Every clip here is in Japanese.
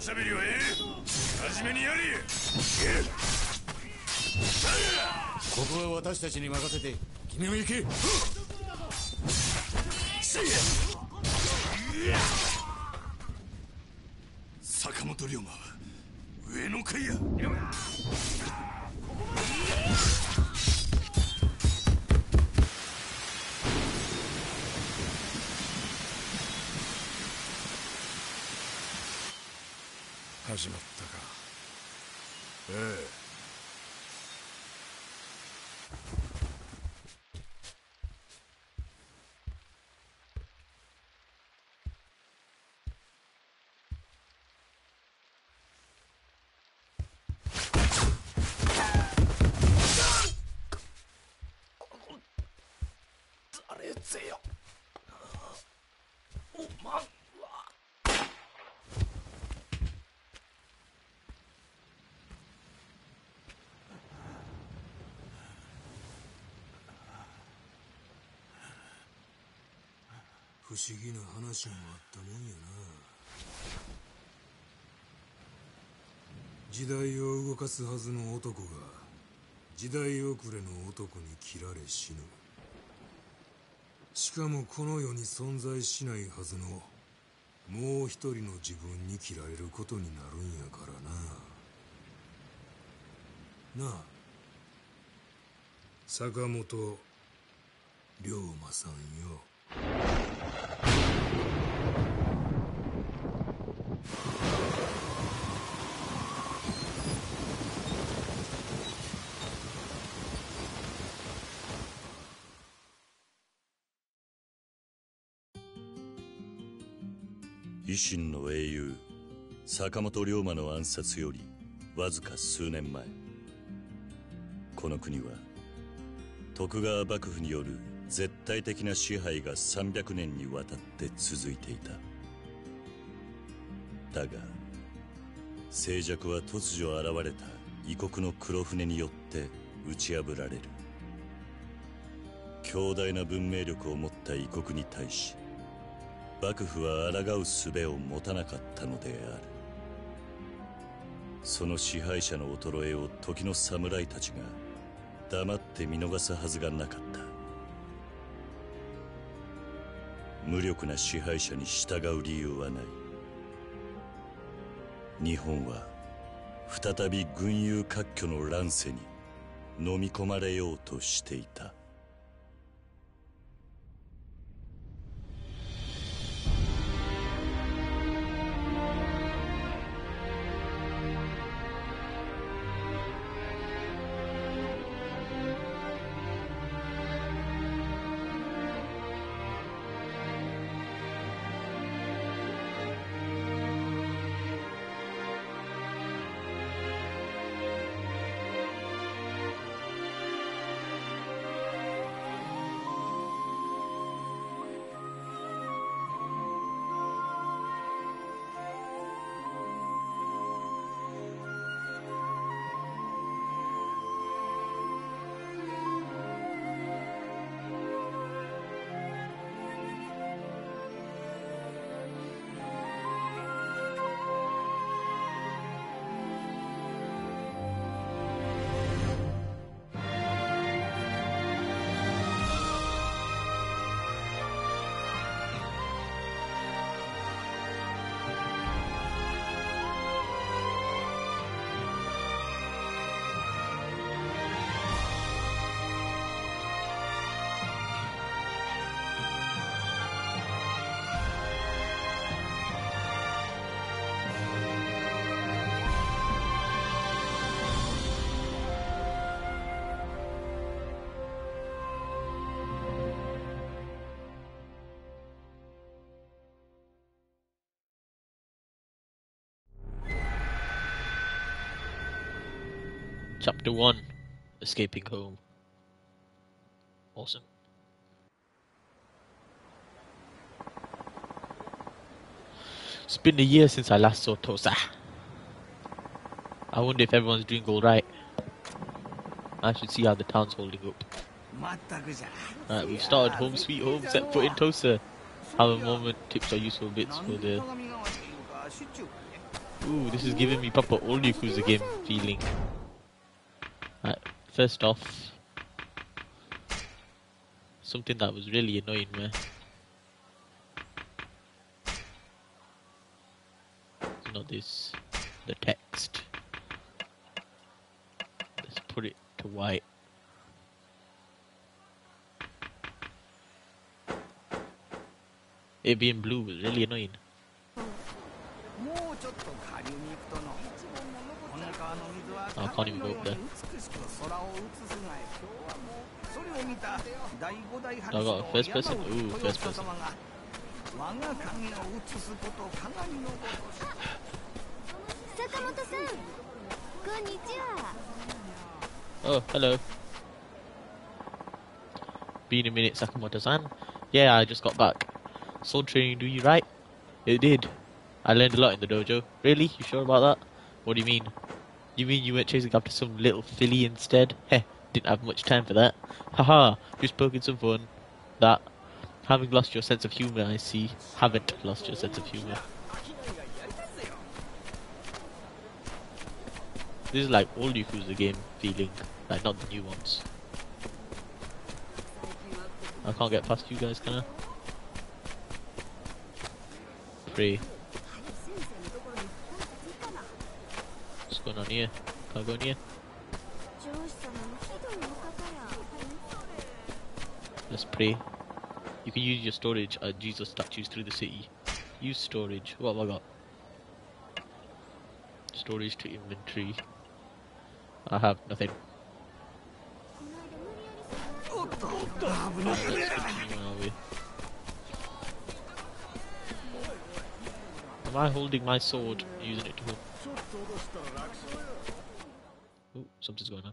おしゃべりはええ。真面目にやれ。ここは私たちに任せて君も行け坂本龍馬は上の階や始まったかええ誰ぜよおまんは不思議な話もあったもんやな。時代を動かすはずの男が時代遅れの男に切られ死ぬ。しかもこの世に存在しないはずのもう一人の自分に切られることになるんやからな。なあ坂本龍馬さんよ。維新の英雄坂本龍馬の暗殺よりわずか数年前。この国は徳川幕府による絶対的な支配が300年にわたって続いていた。だが静寂は突如現れた異国の黒船によって打ち破られる。強大な文明力を持った異国に対し幕府は抗う術を持たなかったのである。その支配者の衰えを時の侍たちが黙って見逃すはずがなかった。無力な支配者に従う理由はない。日本は再び群雄割拠の乱世に飲み込まれようとしていた。Chapter 1 Escaping Home. Awesome. It's been a year since I last saw Tosa. I wonder if everyone's doing alright. I should see how the town's holding up. Alright, we've started home sweet home, set foot in Tosa. Have a moment, tips or useful bits for the Ooh, this is giving me proper old Yakuza game feeling. Right, first off, something that was really annoying me. Not this, the text. Let's put it to white. It being blue was really annoying. あカニも鏡のように美しく空を映すが今日はもうそれを見た第五代だが first person？山口 Ooh, 豊 first 様が我が影を映すこと鏡のごとし坂本さんこんにちは Oh, hello. Been a minute, Sakamoto-san. Yeah, I just got back. Sword training do you right? It did. I learned a lot in the dojo. Really? You sure about that? What do you mean? You mean you went chasing after some little filly instead? Heh, didn't have much time for that. Haha, just poking some fun. That. Having lost your sense of humour, I see. Haven't lost your sense of humour. This is like old Yakuza game feeling, like not the new ones. I can't get past you guys, can I? Pray. going on here? Can I go in here? Let's pray. You can use your storage at Jesus statues through the city. Use storage. What have I got? Storage to inventory. I have nothing. Am I holding my sword using it to hold? Oh, something's going on.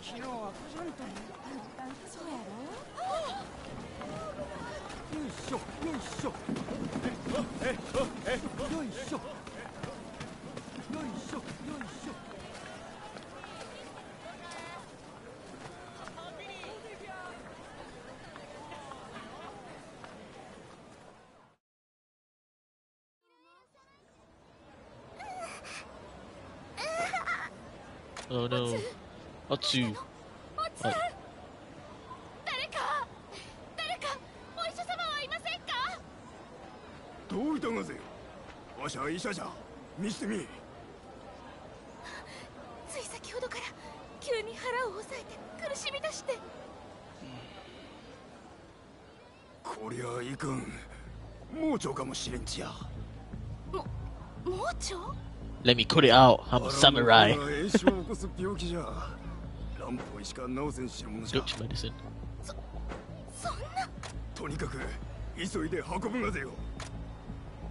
昨日はこじゃんとそうやろよいしょよいしょえええよいしょよいしょよいしょ Oh no. Atsu. 誰か誰かお医者様はいませんか？どういたがぜよ。わしは医者じゃ。見してみつい先ほどから急に腹を押さえて苦しみ出して。こりゃいかん盲腸かもしれんちや。も盲腸？Let me cut it out. I'm a samurai. 炎症を起こす病気じゃ乱歩医しか治せんしものじゃ Dutch medicine. そんなとにかく急いで運ぶがぜよ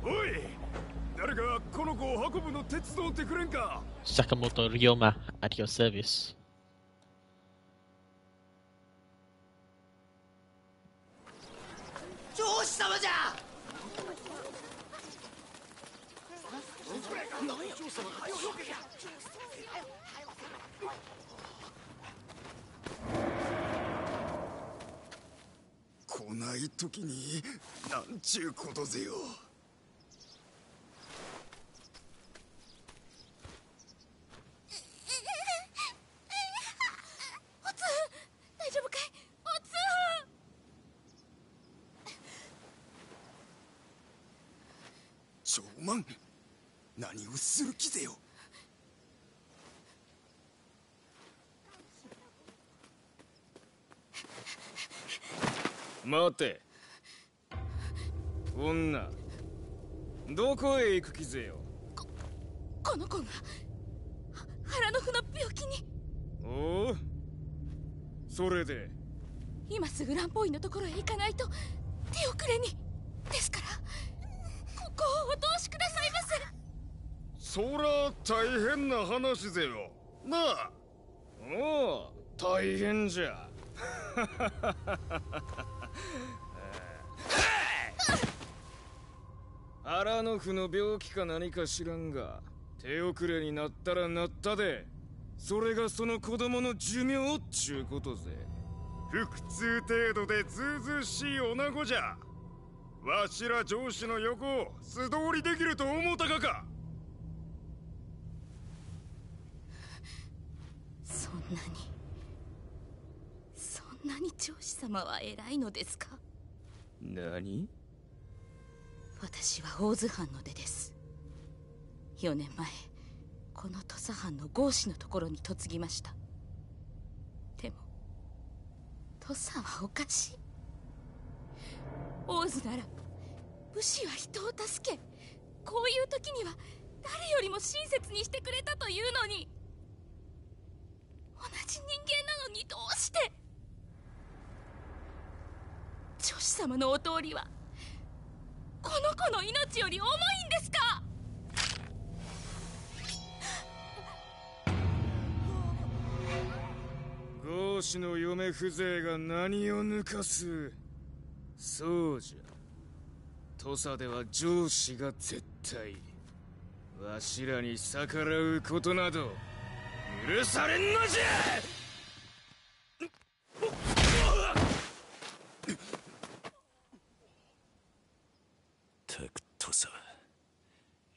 おい誰かこの子を運ぶの手伝ってくれんか Sakamoto Ryoma at your service. なんちゅうことぜよ。おつ大丈夫かい？おつ長万何をする気ぜよ。待てどこへ行く気ぜよ？この子がは腹の腑の病気に。おう？それで？今すぐ乱歩医のところへ行かないと手遅れに。ですからここをお通しくださいませ。そら大変な話ぜよ。なあ。おう。大変じゃ 腹の腑の病気か何か知らんが手遅れになったらなったで。それがその子供の寿命っちゅうことぜ。腹痛程度でずうずうしい女子じゃ。わしら上司の横を素通りできると思うたかか。そんなにそんなに上司様は偉いのですか？何？私は大津藩の出です。4年前この土佐藩の合子のところに嫁ぎました。でも土佐はおかしい。大津なら武士は人を助けこういう時には誰よりも親切にしてくれたというのに。同じ人間なのにどうして。女子様のお通りはこの子の命より重いんですか？合子の嫁風情が何を抜かす？そうじゃ。土佐では上司が絶対わしらに逆らうことなど許されんのじゃたく土佐は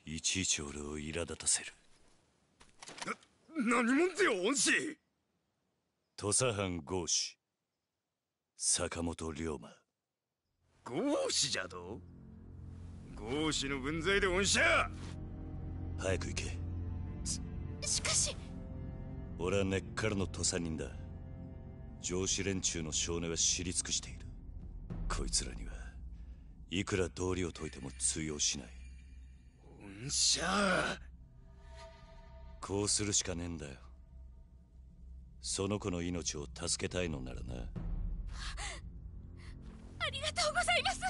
いちいち俺を苛立たせる。何者ぜよ恩師？土佐藩合子坂本龍馬。合子じゃと？合子の分際で恩赦早く行け。しかし。俺は根っからの土佐人だ。上司連中の少年は知り尽くしている。こいつらにはいくら道理を解いても通用しない恩赦こうするしかねえんだよ。その子の命を助けたいのならな。ありがとうございます。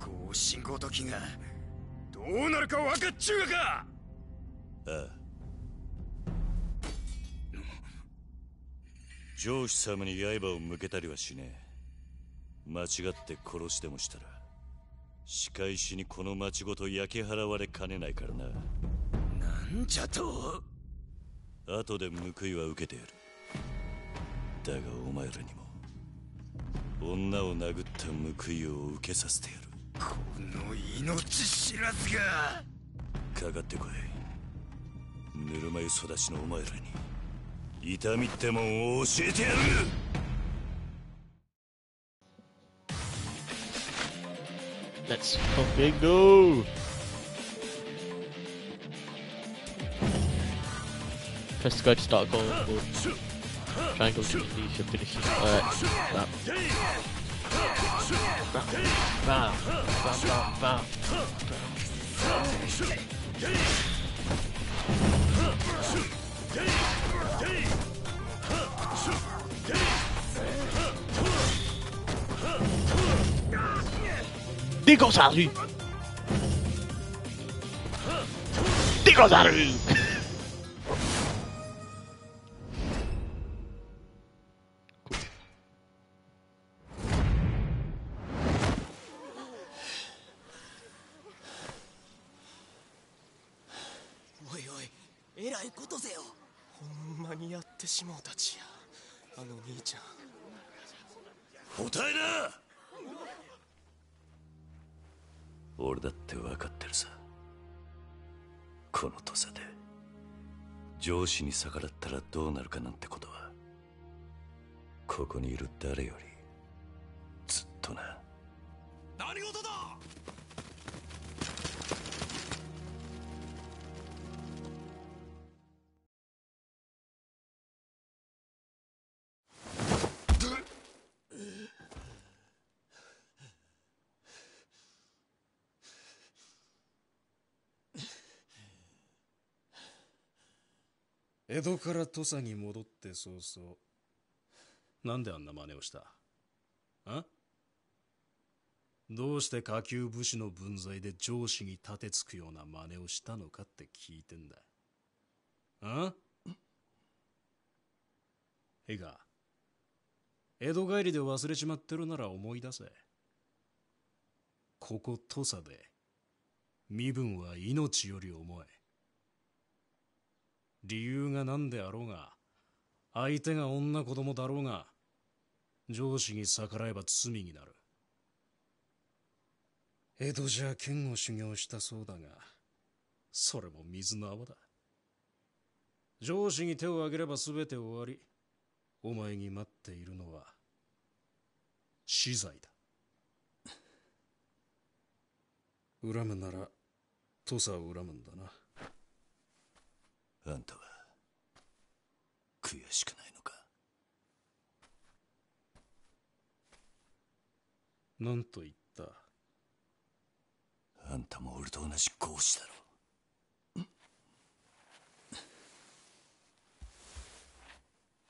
合子ごときがどうなるか分かっちゅうがか。ああ。上司様に刃を向けたりはしねえ間違って殺してもしたら仕返しにこの町ごと焼き払われかねないからな。なんじゃと。後で報いは受けてやる。だがお前らにも女を殴った報いを受けさせてやる。この命知らずが。かかってこい。ぬるま湯育ちのお前らに痛みってもんを教えてやる Let's fucking go! Press square to start going forward. Triangle to release your finishing. Alright. Bam. Bam. Bam. Bam. Bam. Bam. Dégage à la rue Dégage à la rue おいおいえらいことぜよ。ほんまにやってしもうたちや。あの兄ちゃん。答えな俺だって分かってるさ。この土佐で上司に逆らったらどうなるかなんてことはここにいる誰よりずっとな。何事だ！江戸から土佐に戻って早々。なんであんな真似をした？あ？どうして下級武士の分際で上司に立てつくような真似をしたのかって聞いてんだ。あ？いいか江戸帰りで忘れちまってるなら思い出せ。ここ土佐で身分は命より重い。理由が何であろうが相手が女子供だろうが上司に逆らえば罪になる。江戸じゃ剣を修行したそうだがそれも水の泡だ。上司に手を挙げれば全て終わりお前に待っているのは死罪だ。恨むなら土佐を恨むんだな。あんたは悔しくないのか？何と言った？あんたも俺と同じ合子だろ。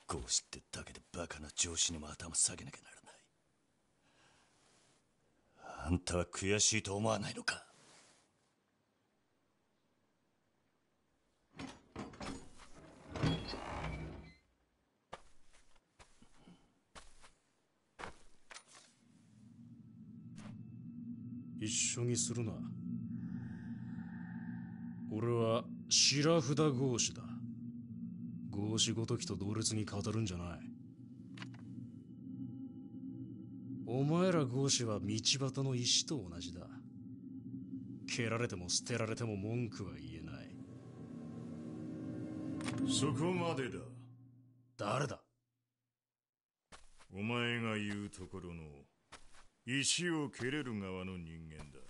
合子ってだけでバカな上司にも頭下げなきゃならない。あんたは悔しいと思わないのか？一緒にするな。俺は白札合子だ。合子ごときと同列に語るんじゃない。お前ら合子は道端の石と同じだ。蹴られても捨てられても文句は言えない。そこまでだ。誰だ？お前が言うところの石を蹴れる側の人間だ。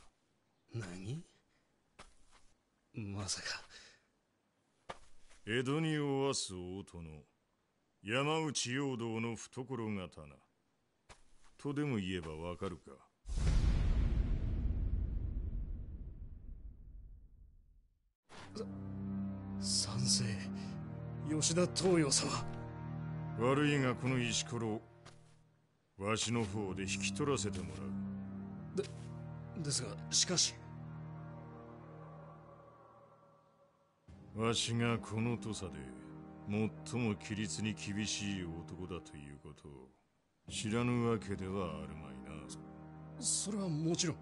何？まさか。江戸におわす大殿山内陽道の懐刀。とでも言えばわかるか。三世吉田東洋様。悪いがこの石ころわしの方で引き取らせてもらう。ですがしかし。わしがこの土佐で最も規律に厳しい男だということを知らぬわけではあるまいな。それはもちろん。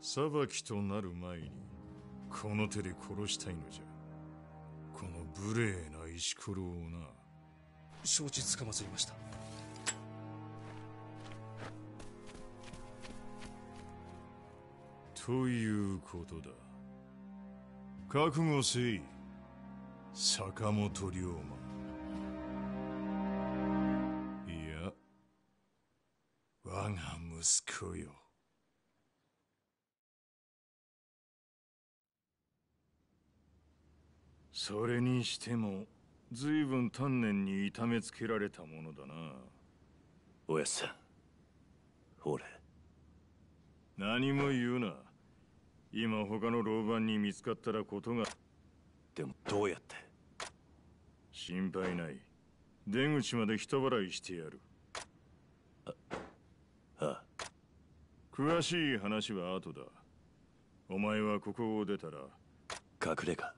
裁きとなる前にこの手で殺したいのじゃこの無礼な石ころをな。承知つかまつりました。ということだ。覚悟せい。坂本龍馬。いや我が息子よそれにしても随分丹念に痛めつけられたものだな。おやさん。俺何も言うな。今他の老番に見つかったらことが。でもどうやって？心配ない。出口まで人払いしてやる。ああ。詳しい話は後だ。お前はここを出たら。隠れ家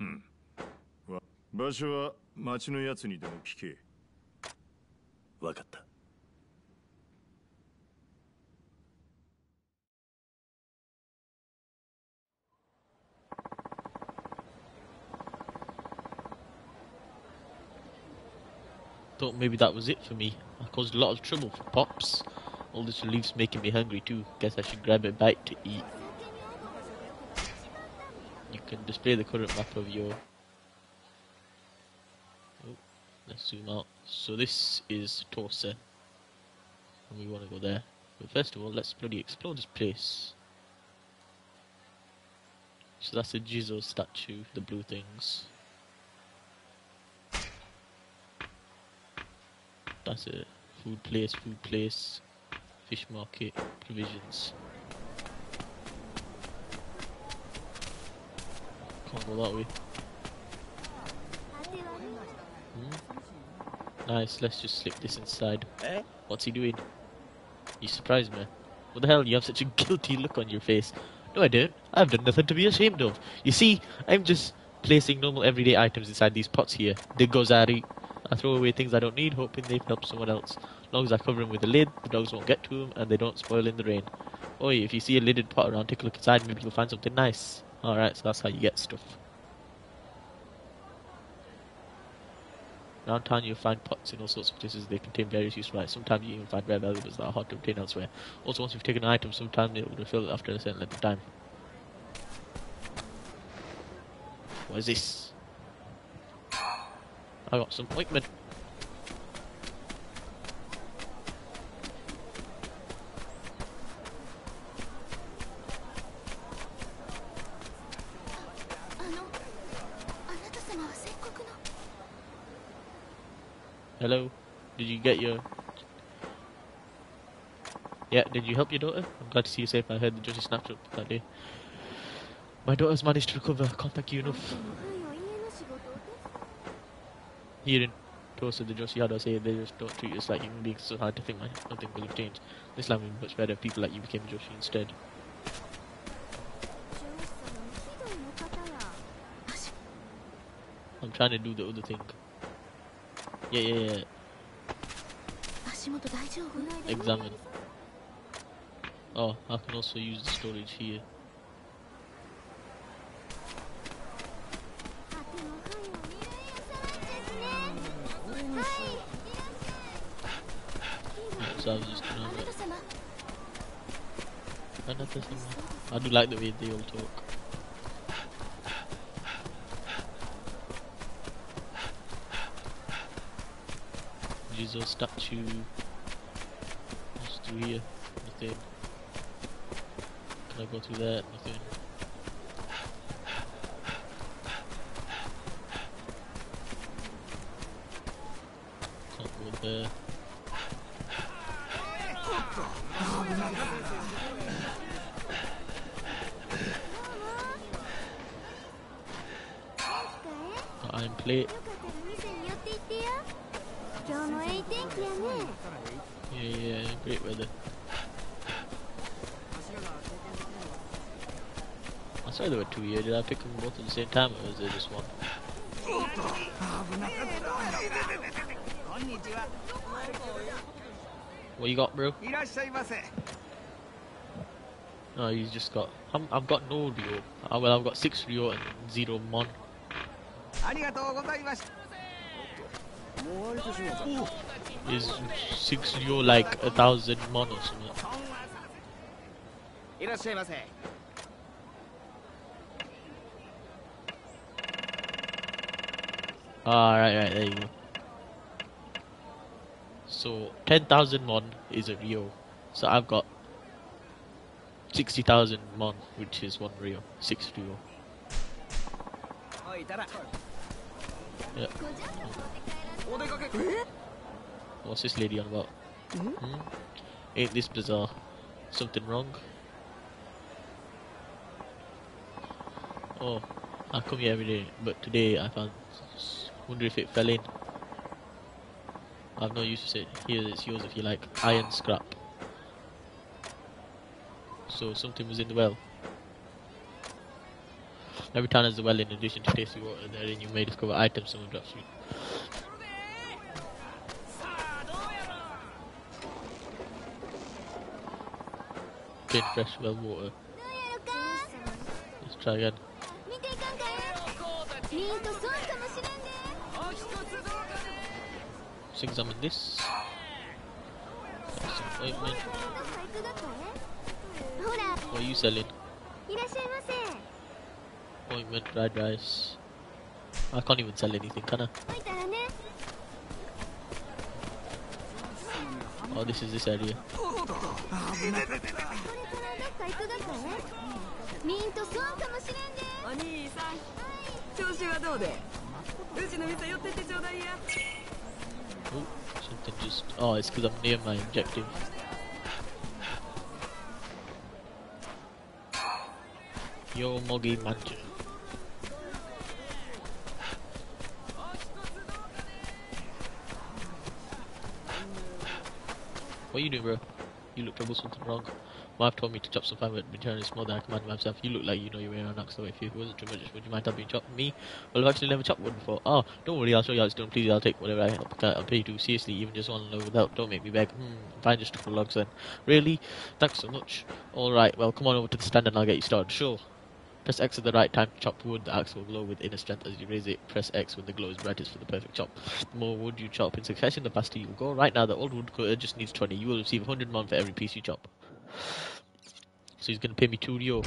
うん場所は町のやつにでも聞け分かった Thought maybe that was it for me. I caused a lot of trouble for Pops. All this relief's making me hungry too. Guess I should grab a bite to eat. You can display the current map of your... Oh, let's zoom out. So this is Torsa. And we want to go there. But first of all, let's bloody explore this place. So that's a Jizo statue, the blue things. That's it. Food place, food place, fish market, provisions. Can't go that way. Hmm? Nice, let's just slip this inside. Eh? What's he doing? You surprised me. What the hell, you have such a guilty look on your face. No I don't. I've done nothing to be ashamed of. You see, I'm just placing normal everyday items inside these pots here. They goes Ari. I throw away things I don't need, hoping they've helped someone else. As long as I cover them with a lid, the dogs won't get to them, and they don't spoil in the rain. Oh, if you see a lidded pot around, take a look inside. Maybe you'll find something nice. Alright, so that's how you get stuff. Around town, you'll find pots in all sorts of places. They contain various useful items. Sometimes you even find rare valuables that are hard to obtain elsewhere. Also, once you've taken an item, sometimes it will refill after a certain length of time. What is this? I got some ointment. Hello? Did you get your... Yeah, did you help your daughter? I'm glad to see you safe. I heard the judge snapped up that day. My daughter's managed to recover. Contact you enough. Hearing, in of the Joshiado say they just don't treat us like human beings. so hard to think like nothing will have changed. This land would be much better if people like you became Joshi instead. I'm trying to do the other thing. Yeah, yeah, yeah. Examine. Oh, I can also use the storage here. so I was just gonna. I do like the way they all talk. Jesus statue. just through here? Nothing. Can I go through that? Nothing. you got, bro? No, you just got. I'm, I've got no Ryo. Uh, well, I've got six Ryo and zero Mon. Is six Ryo like a thousand Mon or something? Ah, oh, right, there you go. So 10,000 mon is a Rio. So I've got 60,000 mon, which is one Rio, six Rio. Oh, yeah. What's this lady on about? Hmm? Ain't this bizarre? Something wrong? Oh, I come here every day, but today I found. Wonder if it fell in. I've no use for it. Here, it's yours if you like. Iron scrap. So something was in the well. Every time there's a well in addition to tasty water therein you may discover items someone drops you. Drink fresh well water. Let's try again. Examine this. Got some ointment. What are you selling? Ointment, fried rice. I can't even sell anything, can I? Oh, this is this area. ミントそうかもしれんでお兄さん調子はどうでうちの店寄ってってちょうだいや Oh, something just. Oh, it's because I'm near my objective. Yo Mogi Mansion. What are you doing, bro? You look trouble something wrong. Marv told me to chop some fine with more than I command myself. You look like you know your way around axe, so If it wasn't too much, would you mind helping chop me? Well, I've actually never chopped wood before. Oh, don't worry, I'll show you how it's done. Please, I'll take whatever I help. I'll pay you. Seriously, even just one load without. Don't make me beg. Hmm, fine, just a couple logs then. Really? Thanks so much. Alright, well, come on over to the stand and I'll get you started. Sure. Press X at the right time to chop wood. The axe will glow with inner strength as you raise it. Press X when the glow is brightest for the perfect chop. The more wood you chop in succession, the faster you will go. Right now, the old wood cutter just needs 20. You will receive 100 mon for every piece you chop. So he's gonna pay me 2 Rio.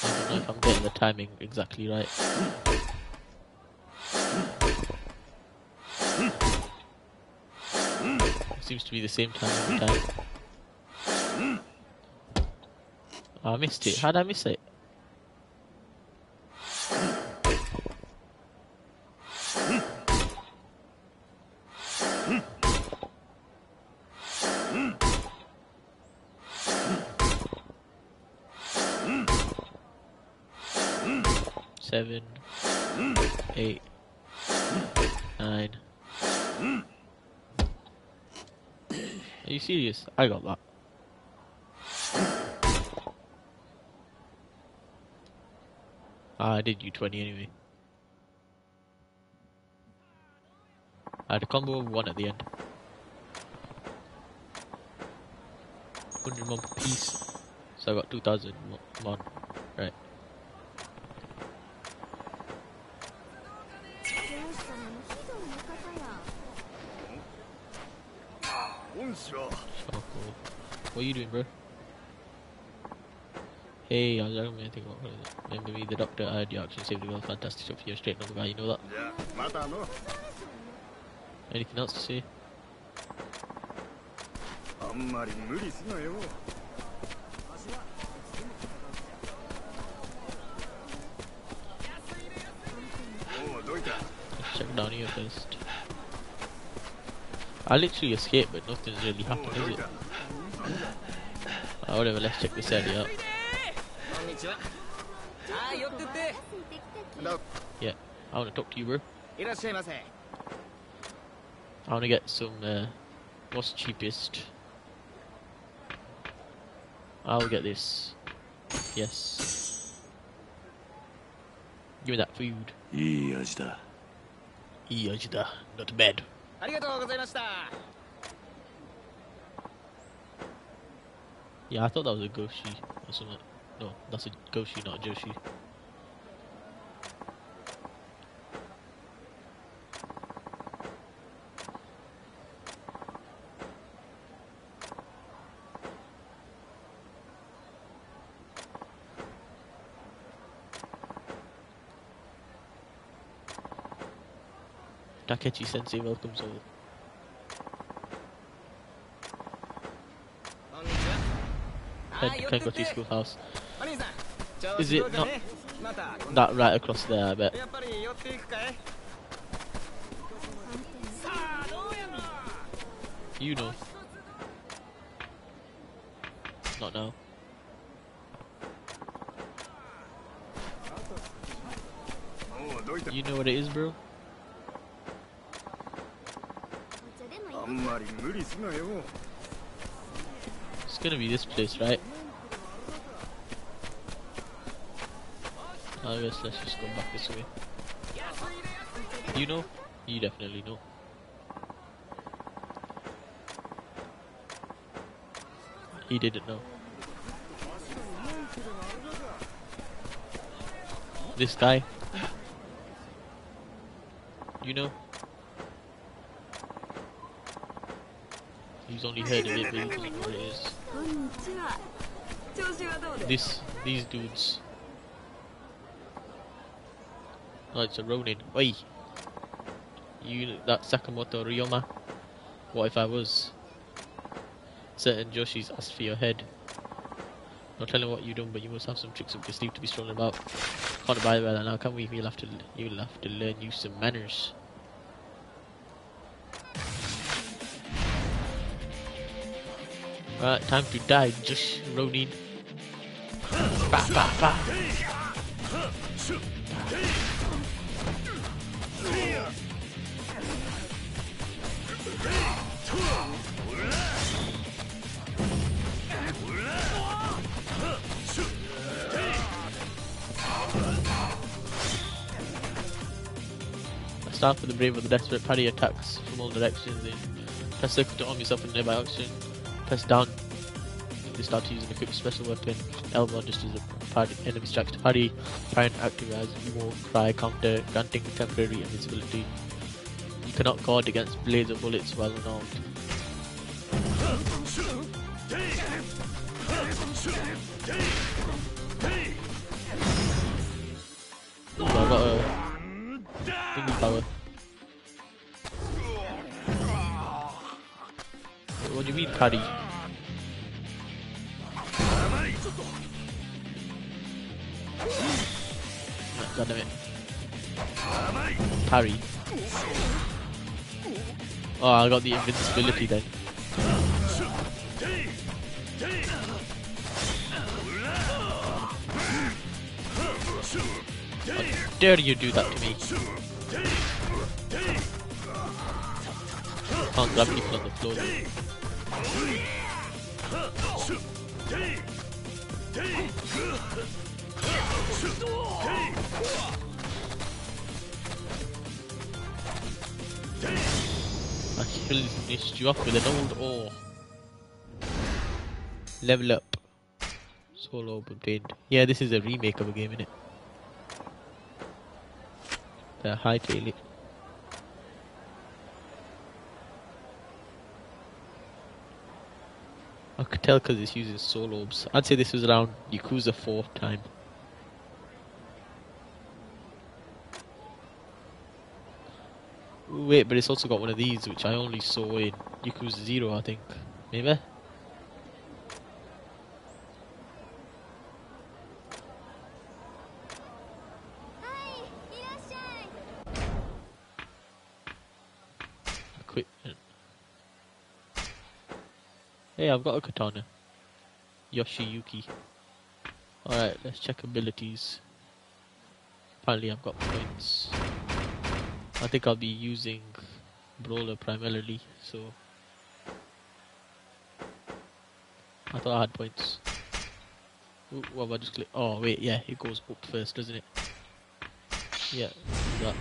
I don't know if I'm getting the timing exactly right. Seems to be the same time every time. Oh, I missed it. How did I miss it? Seven, eight, nine. Are you serious? I got that. Ah, I did U20 anyway. I had a combo of one at the end. 100 mon per piece. So I got 2000 mo- mon. Right. What are you doing, bro? Hey, I was like, man, think about it. Remember me, the doctor, I had the oxygen, saved the world, fantastic stuff here, straight number guy, you know that? Yeah, Anything else to say? Check down here first. I literally escaped, but nothing's really happened, is it? Uh, whatever, let's check this area out. こんにちはああ寄ってってついてきたき Yeah, I wanna talk to you, bro. いらっしゃいませ I wanna get some, uh, what's cheapest? I'll get this. Yes. Give me that food. いい味だ Iyajida. Not bad. ありがとうございました Yeah, I thought that was a Goshi or something. No, that's a Goshi, not a Joshi. Takechi Sensei welcomes all. Head Kengochi Schoolhouse. Is it not that right across there, I bet? You know. Not now. You know what it is, bro? It's gonna be this place, right? I guess let's just go back this way. You know? You definitely know. He didn't know. This guy. You know? He's only heard of it, but he doesn't know what it is. This, these dudes. Oh, it's a Ronin. Oi! You, that Sakamoto Ryoma. What if I was? Certain Joshi's asked for your head. Not telling what you done, but you must have some tricks up your sleeve to be strolling about. Can't abide by that now, can we? You'll have to, you'll have to learn you some manners. Right, time to die, just Ronin. Bah, bah, bah. Start with the brave of the desperate parry attacks from all directions. Then press circle to arm yourself in nearby action. Press down to start using an equipped special weapon. Elbow just as a parry, enemy strikes to parry. As Emo, Cry, Counter, granting temporary invisibility. You cannot guard against blades or bullets while unarmed. Ooh, I got a thingy power. What do you mean? I got the invincibility then. How dare you do that to me? Can't grab people on the floor. though. You off with an old ore. Level up. Solo obtained. Yeah, this is a remake of a game, innit? The hightail it. I could tell because it's using soul orbs. I'd say this was around Yakuza 4 time. Wait, but it's also got one of these, which I only saw in Yakuza 0, I think. Maybe? Equipment. Hey, I've got a katana. Yoshiyuki. Alright, let's check abilities. Finally, I've got points. I think I'll be using Brawler primarily, so... I thought I had points. Ooh, what I just clicked? Oh wait, yeah, it goes up first, doesn't it? Yeah, that.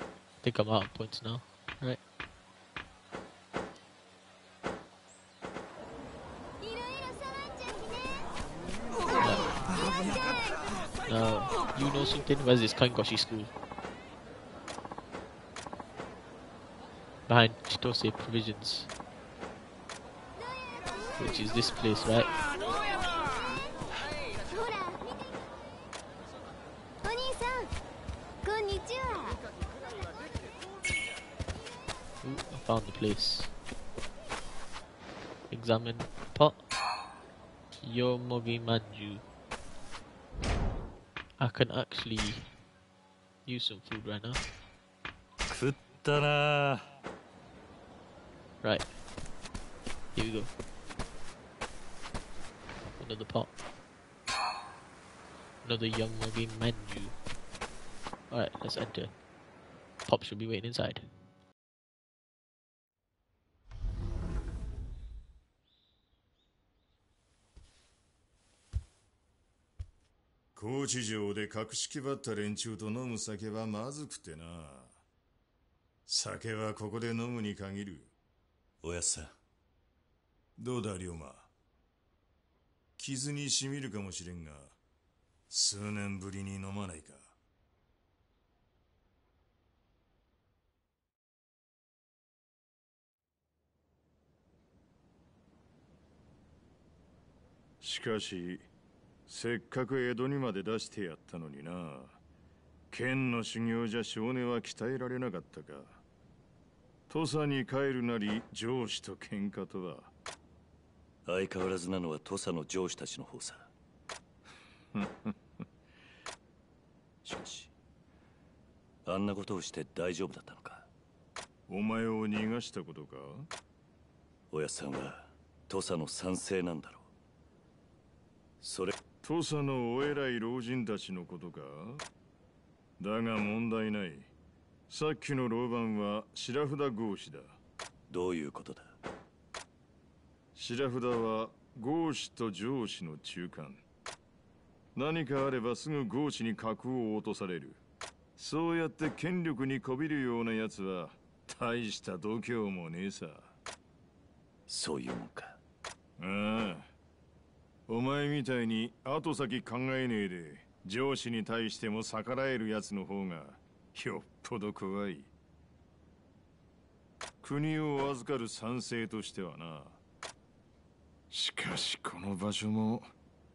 I think I'm out of points now. Right. Washington. Where's this Kangoshi school? Behind Chitose Provisions. Which is this place, right? Ooh, I found the place. Examine pot. Yomogi Maju I can actually use some food right now. 食ったな Right. Here we go. Another pot. Another young Mogi Manju. Alright, let's enter. Pop should be waiting inside. 高知城で隠し気張った連中と飲む酒はまずくてな。酒はここで飲むに限る。おやっさん。どうだ龍馬？傷にしみるかもしれんが数年ぶりに飲まないか。しかしせっかく江戸にまで出してやったのにな。剣の修行じゃ少年は鍛えられなかったか。土佐に帰るなり上司と喧嘩とは。相変わらずなのは土佐の上司たちの方さ。しかしあんなことをして大丈夫だったのか。お前を逃がしたことか？おやさんは土佐の賛成なんだろうそれ。土佐のお偉い老人たちのことか？だが問題ない。さっきの老番は白札合子だ。どういうことだ？白札は合子と上司の中間。何かあればすぐ合子に格を落とされる。そうやって権力にこびるような奴は大した度胸もねえさ。そういうもんか。ああお前みたいに後先考えねえで上司に対しても逆らえる奴の方がよっぽど怖い。国を預かる賛成としてはな。しかしこの場所も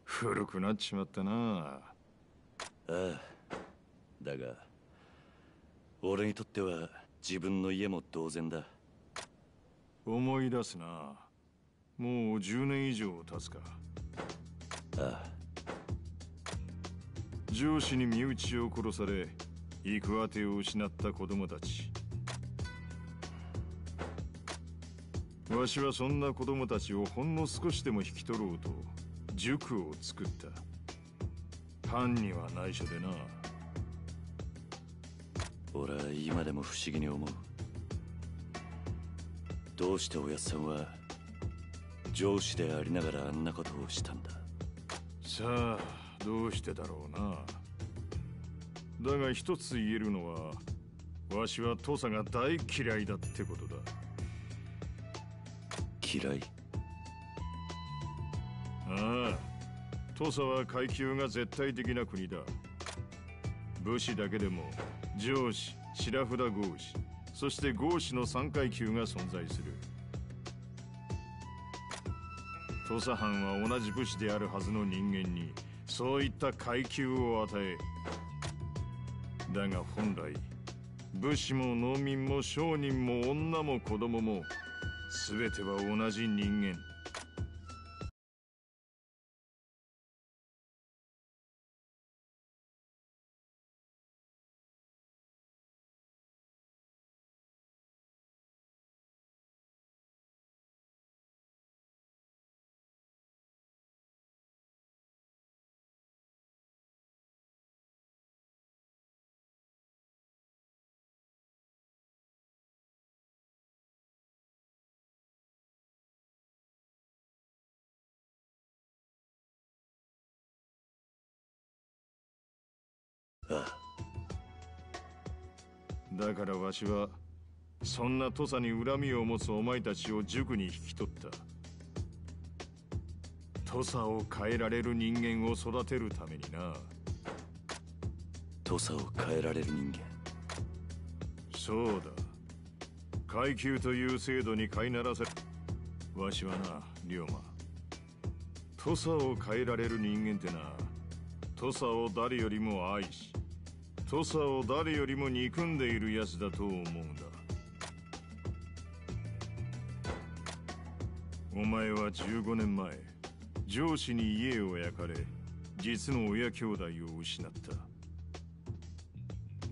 古くなっちまったな。ああだが俺にとっては自分の家も同然だ。思い出すな。もう10年以上経つか上司に身内を殺され行く当てを失った子供たち。わしはそんな子供たちをほんの少しでも引き取ろうと塾を作った。藩には内緒でな。俺は今でも不思議に思う。どうしておやっさんは上司でありながらあんなことをしたんだ？さあどうしてだろうな。だが一つ言えるのはわしは土佐が大嫌いだってことだ。嫌い？ああ土佐は階級が絶対的な国だ。武士だけでも上司白札合士そして合士の3階級が存在する土佐藩は同じ武士であるはずの人間にそういった階級を与えだが本来武士も農民も商人も女も子供も全ては同じ人間。だからわしはそんな土佐に恨みを持つお前たちを塾に引き取った。土佐を変えられる人間を育てるためにな。土佐を変えられる人間？そうだ。階級という制度に飼いならせ。わしはな龍馬。土佐を変えられる人間ってな。土佐を誰よりも愛し土佐を誰よりも憎んでいる奴だと思うんだ。お前は15年前上司に家を焼かれ実の親兄弟を失った。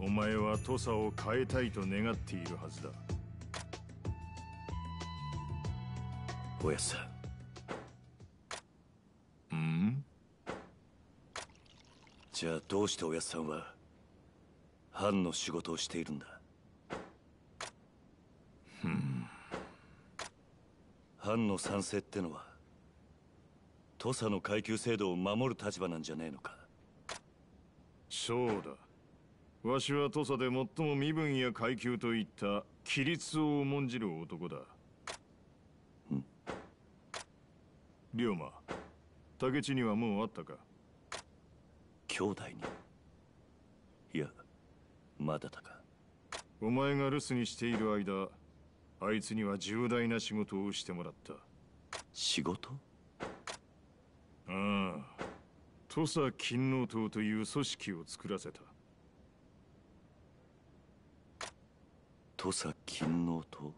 お前は土佐を変えたいと願っているはずだ。おやっさん。うん？じゃあどうしておやっさんは藩の仕事をしているんだ。藩の賛成ってのは土佐の階級制度を守る立場なんじゃねえのか。そうだ。わしは土佐で最も身分や階級といった規律を重んじる男だ。龍馬竹地にはもうあったか？兄弟に。いやまだだか。お前が留守にしている間あいつには重大な仕事をしてもらった。仕事？ああ。土佐勤王党という組織を作らせた。土佐勤王党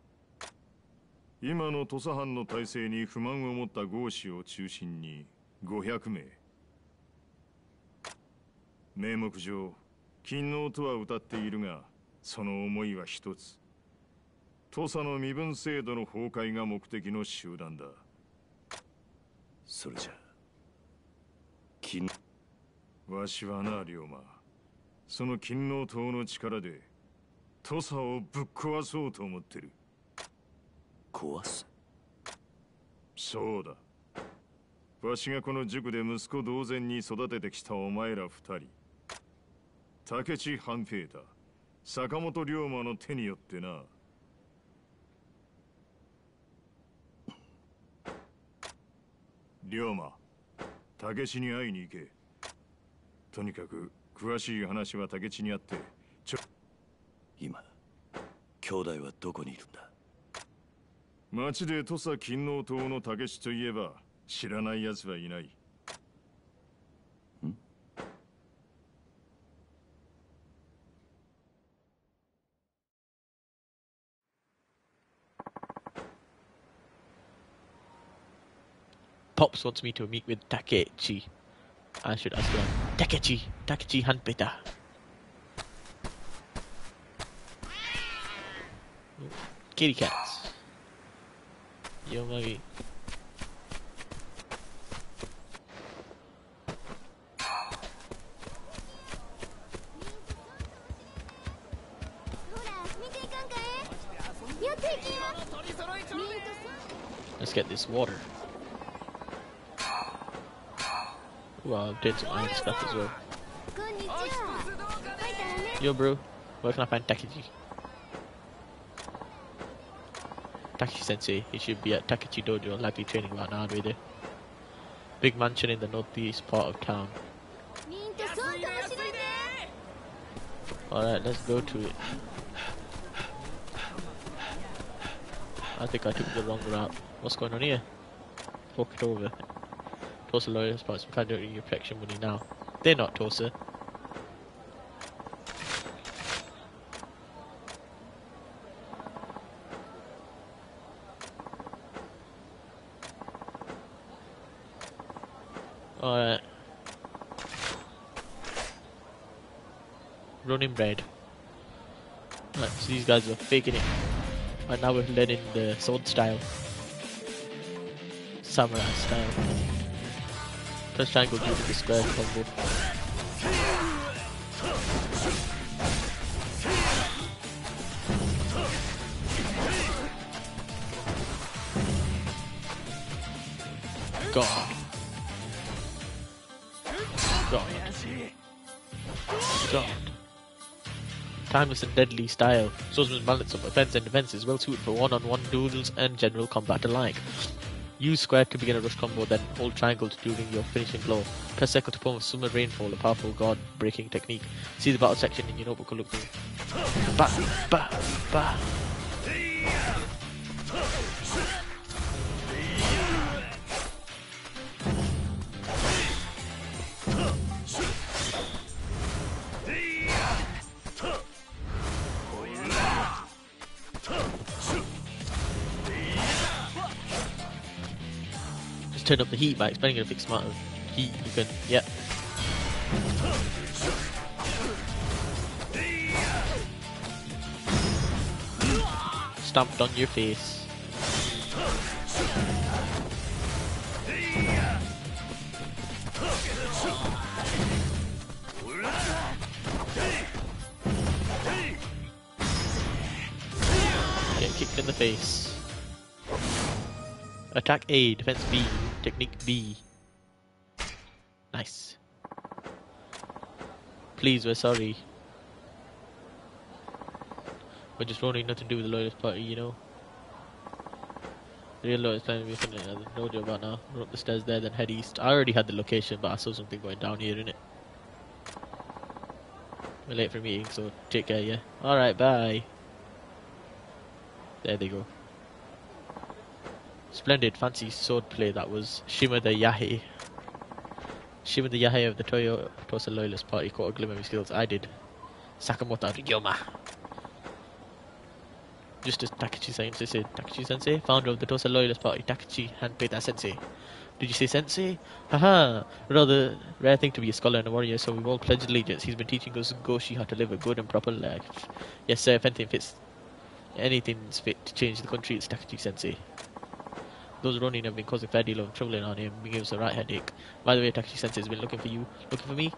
今の土佐藩の体制に不満を持った豪士を中心に500名。名目上勤王とは歌っているがその思いは一つ。土佐の身分制度の崩壊が目的の集団だ。それじゃ金わしはな龍馬。その勤王党の力で土佐をぶっ壊そうと思ってる。壊す？そうだ。わしがこの塾で息子同然に育ててきたお前ら二人竹地半平太坂本龍馬の手によってな。龍馬竹地に会いに行け。とにかく詳しい話は竹地にあってちょ今兄弟はどこにいるんだ？町で土佐勤王党の竹地といえば知らない奴はいない Pops wants me to meet with Takechi. I should ask him. Takechi, Takechi Hanpeta. Kitty cats. Yo, Maggie. Let's get this water. I've did some iron stuff as well. Yo, bro. Where can I find Takechi? Takechi Sensei. He should be at Takechi Dojo, likely training right now, there. Big mansion in the northeast part of town. Alright, let's go to it. I think I took the wrong route. What's going on here? Walk it over. Tulsa lawyers about some kind of protection money now. They're not Tulsa. Alright. Running bread. Right, so these guys are faking it. And now we're learning the sword style. Samurai style. Press triangle due to the square combo. God. God. God. Timeless and deadly style. Swordsman's balance of offense and defense is well suited for one-on-one duels and general combat alike. Use square to begin a rush combo, then hold triangle to during your finishing blow. Press circle to perform a summer rainfall, a powerful guard breaking technique. See the battle section in your notebook or look through. Ba, ba, ba. Turn up the heat by expending a fixed amount of heat. You can, yeah. Stamped on your face. Attack A, defense B, technique B. Nice. Please, we're sorry. We're just running nothing to do with the Loyalist Party, you know. The real Loyalist planning to be at the dojo about now. Run up the stairs there, then head east. I already had the location, but I saw something going down here, innit? We're late for a meeting, so take care, yeah? Alright, bye. There they go. Splendid, fancy swordplay that was. Shima the Yahe. Shima the Yahe of the Toyo Tosa Loyalist Party caught a glimmer of his skills. I did. Sakamoto Ryoma. Just as Takechi Sensei said, Takechi Sensei, founder of the Tosa Loyalist Party, Takechi Hanpeta Sensei. Did you say Sensei? Haha, rather rare thing to be a scholar and a warrior, so we've all pledged allegiance. He's been teaching us Goshi how to live a good and proper life. Yes, sir, if anything fits anything's fit to change the country, it's Takachi Sensei. Those running have been causing fair deal of trouble on him, giving us a right headache. By the way, Takashi Sensei has been looking for you, looking for me.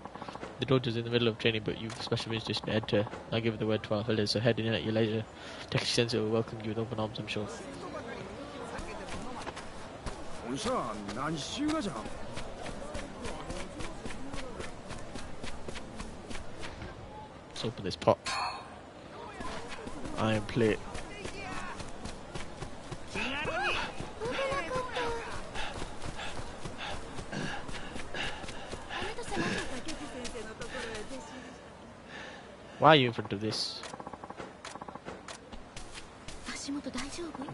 The dojo's in the middle of training, but you've special visitation to enter. I give the word to our fellas, so head in at your leisure. Takashi Sensei will welcome you with open arms, I'm sure. おいしゃ何しゆうがじゃ Let's open this pot. Iron plate. Why are you in front of this?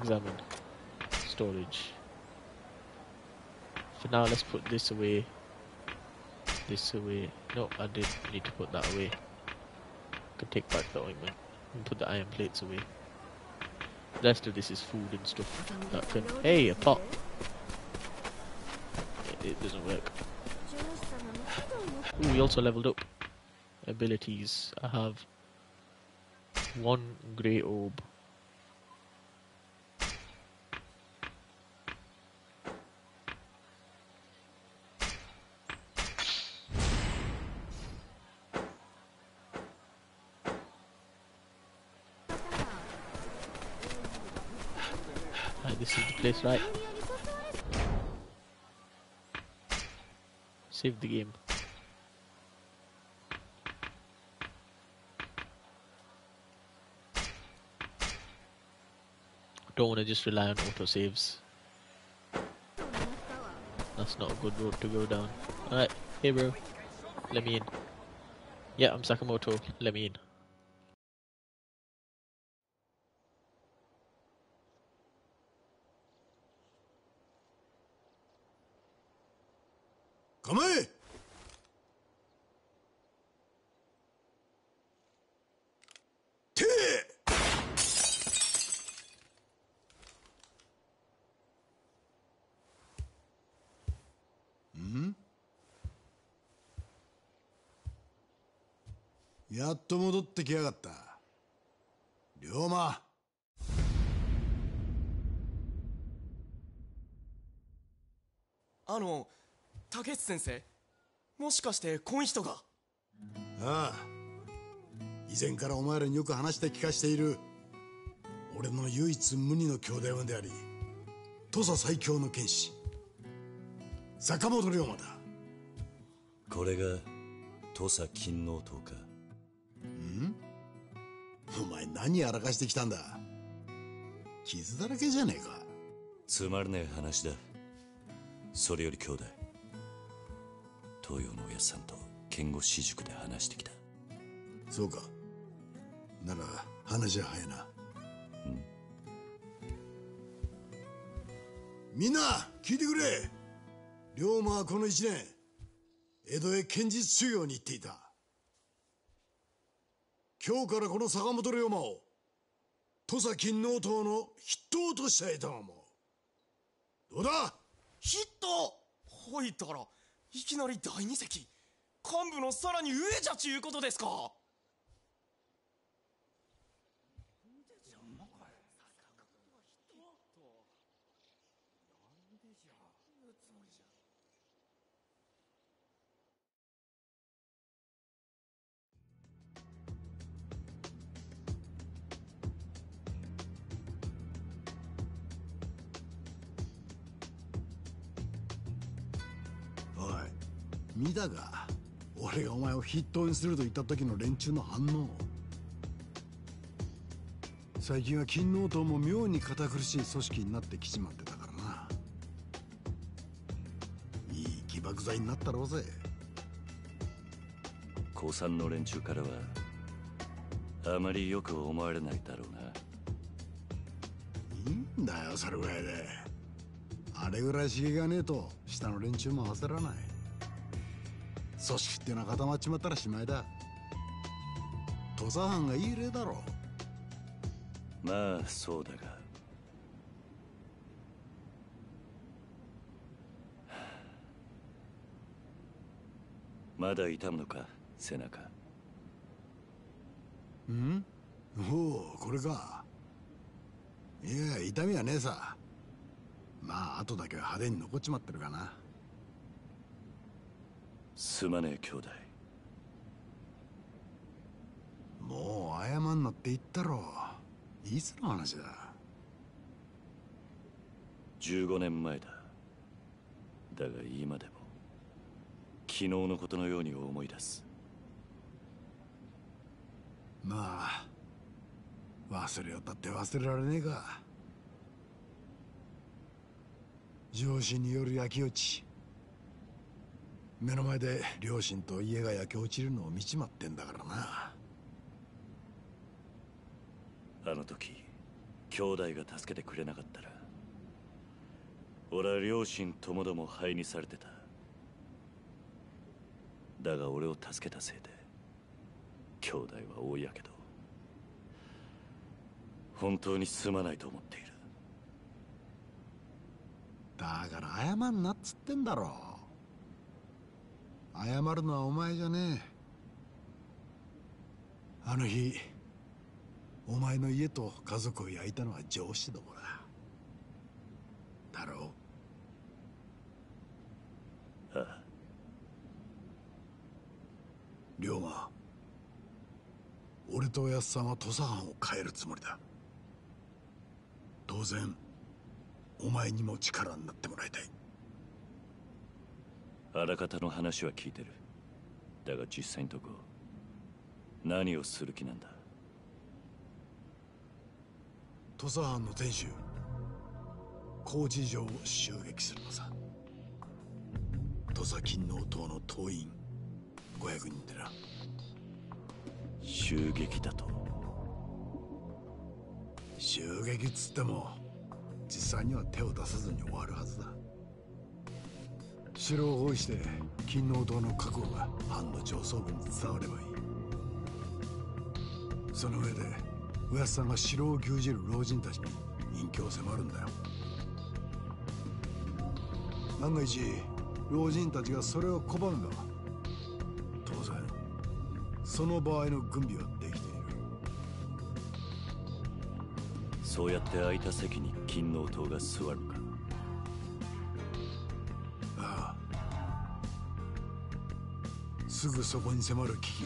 Examine. Storage. For now, let's put this away. This away. No, I didn't need to put that away. I can take back the ointment and put the iron plates away. The rest of this is food and stuff that can. Hey, a pot! It, it doesn't work. Ooh, we also leveled up. Abilities. I have one grey orb. This is the place, right? Save the game. Don't want to just rely on autosaves. That's not a good road to go down. Alright, hey bro. Let me in. Yeah, I'm Sakamoto. Let me in. きやがった。龍馬。あの竹内先生もしかしてこん人が？ああ。以前からお前らによく話して聞かしている俺の唯一無二の兄弟分であり土佐最強の剣士坂本龍馬だ。これが土佐金王党か。んお前何やらかしてきたんだ？傷だらけじゃねえか。つまらねえ話だ。それより兄弟。東洋のおやっさんと剣護私塾で話してきた。そうか。なら話は早いな。みんな聞いてくれ。龍馬はこの一年江戸へ剣術修行に行っていた今日からこの坂本龍馬を土佐勤王党の筆頭としたいと思う。どうだ？筆頭？ほいたらいきなり第二席。幹部のさらに上じゃちゅうことですか。見たか俺がお前を筆頭にすると言った時の連中の反応。最近は金王党も妙に堅苦しい組織になってきちまってたからな。いい起爆剤になったろうぜ。高三の連中からはあまりよく思われないだろうな。いいんだよそれぐらいで。あれぐらい刺激がねえと下の連中も焦らない組織ってのは固まっちまったらしまいだ。土佐藩がいい例だろまあそうだが。まだ痛むのか背中。ん？おおこれか。いや痛みはねえさ。まあ後だけは派手に残っちまってるかなすまねえ兄弟。もう謝んなって言ったろ。いつの話だ。15年前だ。だが今でも昨日のことのように思い出す。まあ忘れよったって忘れられねえか上司による焼き落ち目の前で両親と家が焼け落ちるのを見ちまってんだからな。あの時兄弟が助けてくれなかったら俺は両親ともども灰にされてた。だが俺を助けたせいで兄弟は多いやけど本当にすまないと思っている。だから謝んなっつってんだろ謝るのはお前じゃねえ。あの日お前の家と家族を焼いたのは上司どもだ。だろうああ。龍馬俺とおやっさんは土佐藩を変えるつもりだ。当然お前にも力になってもらいたいあらかたの話は聞いてる。だが実際のとこ何をする気なんだ？土佐藩の天守高知城を襲撃するのさ。土佐勤王党の党員500人でな。襲撃だと？襲撃っつっても実際には手を出さずに終わるはずだ城を包囲して勤王党の覚悟が藩の上層部に伝わればいい。その上でおやっさんが城を牛耳る老人たちに隠居を迫るんだよ。万が一老人たちがそれを拒めば当然その場合の軍備はできている。そうやって空いた席に勤王党が座るか。すぐそこに迫る危機。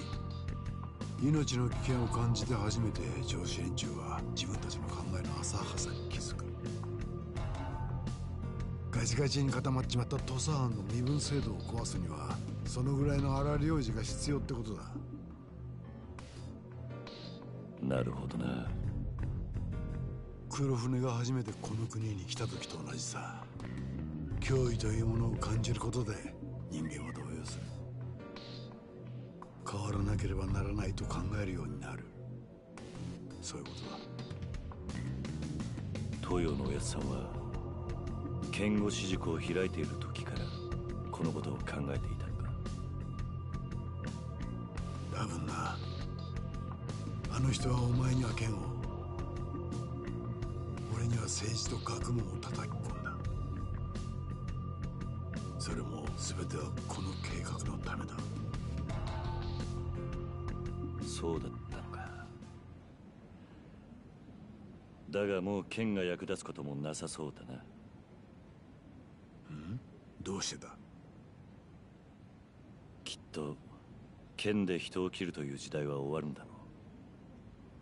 命の危険を感じて初めて上司連中は自分たちの考えの浅はかさに気づく。ガチガチに固まっちまった土佐藩の身分制度を壊すにはそのぐらいの荒領事が必要ってことだ。なるほどな。黒船が初めてこの国に来た時と同じさ。脅威というものを感じることで人間は動揺する変わらなければならないと考えるようになる。そういうことだ。東洋のおやつさんは剣護士塾を開いている時からこのことを考えていたのか。多分な。あの人はお前には剣を俺には政治と学問を叩き込んだ。それも全てはこの計画のためだそうだったのか。だがもう剣が役立つこともなさそうだな。どうしてだ？きっと剣で人を切るという時代は終わるんだろう。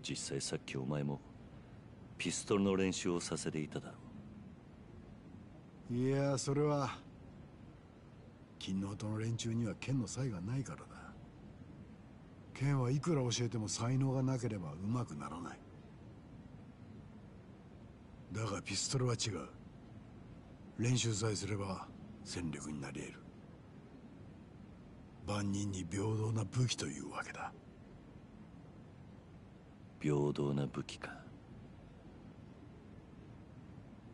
実際さっきお前もピストルの練習をさせていただろいやそれは勤王との連中には剣の才がないからだ剣はいくら教えても才能がなければ上手くならない。だがピストルは違う。練習さえすれば戦力になり得る。万人に平等な武器というわけだ。う平等な武器か。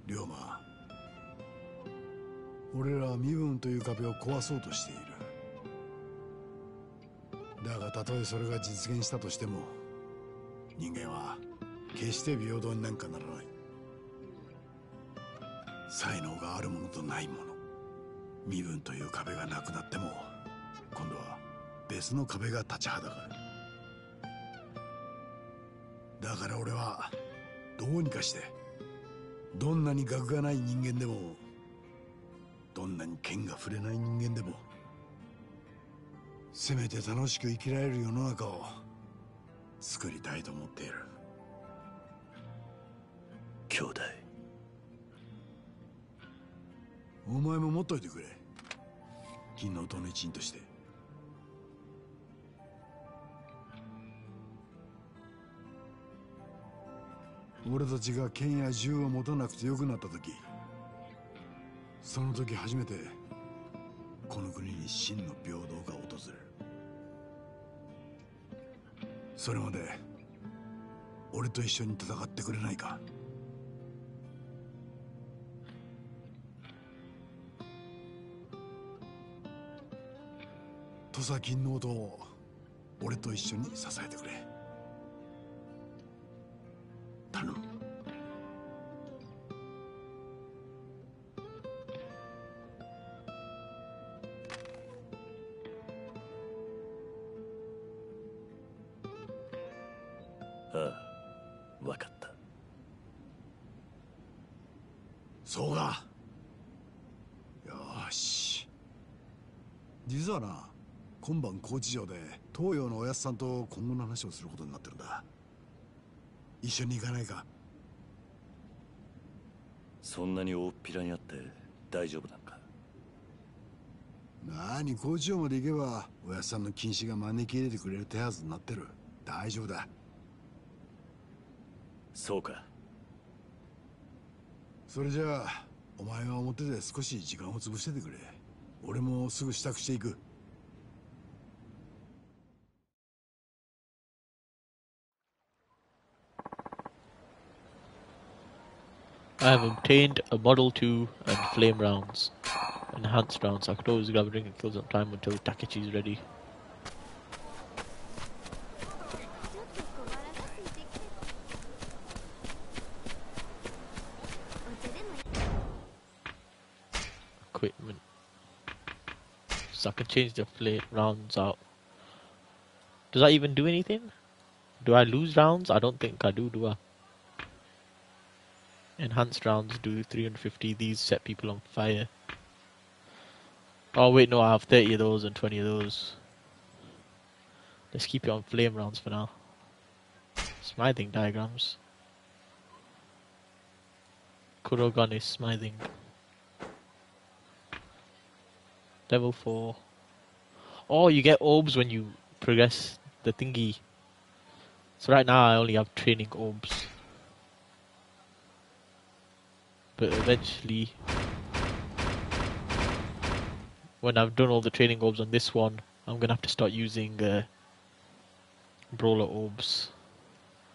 龍馬俺らは身分という壁を壊そうとしているだがたとえそれが実現したとしても人間は決して平等になんかならない。才能があるものとないもの身分という壁がなくなっても今度は別の壁が立ちはだかる。だから俺はどうにかしてどんなに学がない人間でもどんなに剣が触れない人間でもせめて楽しく生きられる世の中を作りたいと思っている。兄弟。お前も持っといてくれ。金の音の一員として。俺たちが剣や銃を持たなくてよくなった時その時初めてこの国に真の平等が訪れる。それまで俺と一緒に戦ってくれないか？土佐金の音を俺と一緒に支えてくれ。今晩高知城で東洋のおやつさんと今後の話をすることになってるんだ。一緒に行かないか。そんなに大っぴらにあって大丈夫なんか？なに高知城まで行けばおやつさんの禁止が招き入れてくれる手はずになってる。大丈夫だ。そうか。それじゃあお前は表で少し時間を潰しててくれ。俺もすぐ支度していく I have obtained a Model 2 and flame rounds. Enhanced rounds. I could always grab a drink and kill some time until Takechi is ready. Equipment. So I can change the flame rounds out. Does that even do anything? Do I lose rounds? I don't think I do, do I? Enhanced rounds do 350. These set people on fire. Oh wait, no, I have 30 of those and 20 of those. Let's keep it on flame rounds for now. Smithing diagrams. Kurogan is smithing. Level 4. Oh, you get orbs when you progress the thingy. So right now I only have training orbs but eventually when I've done all the training orbs on this one I'm gonna have to start using uh, brawler orbs.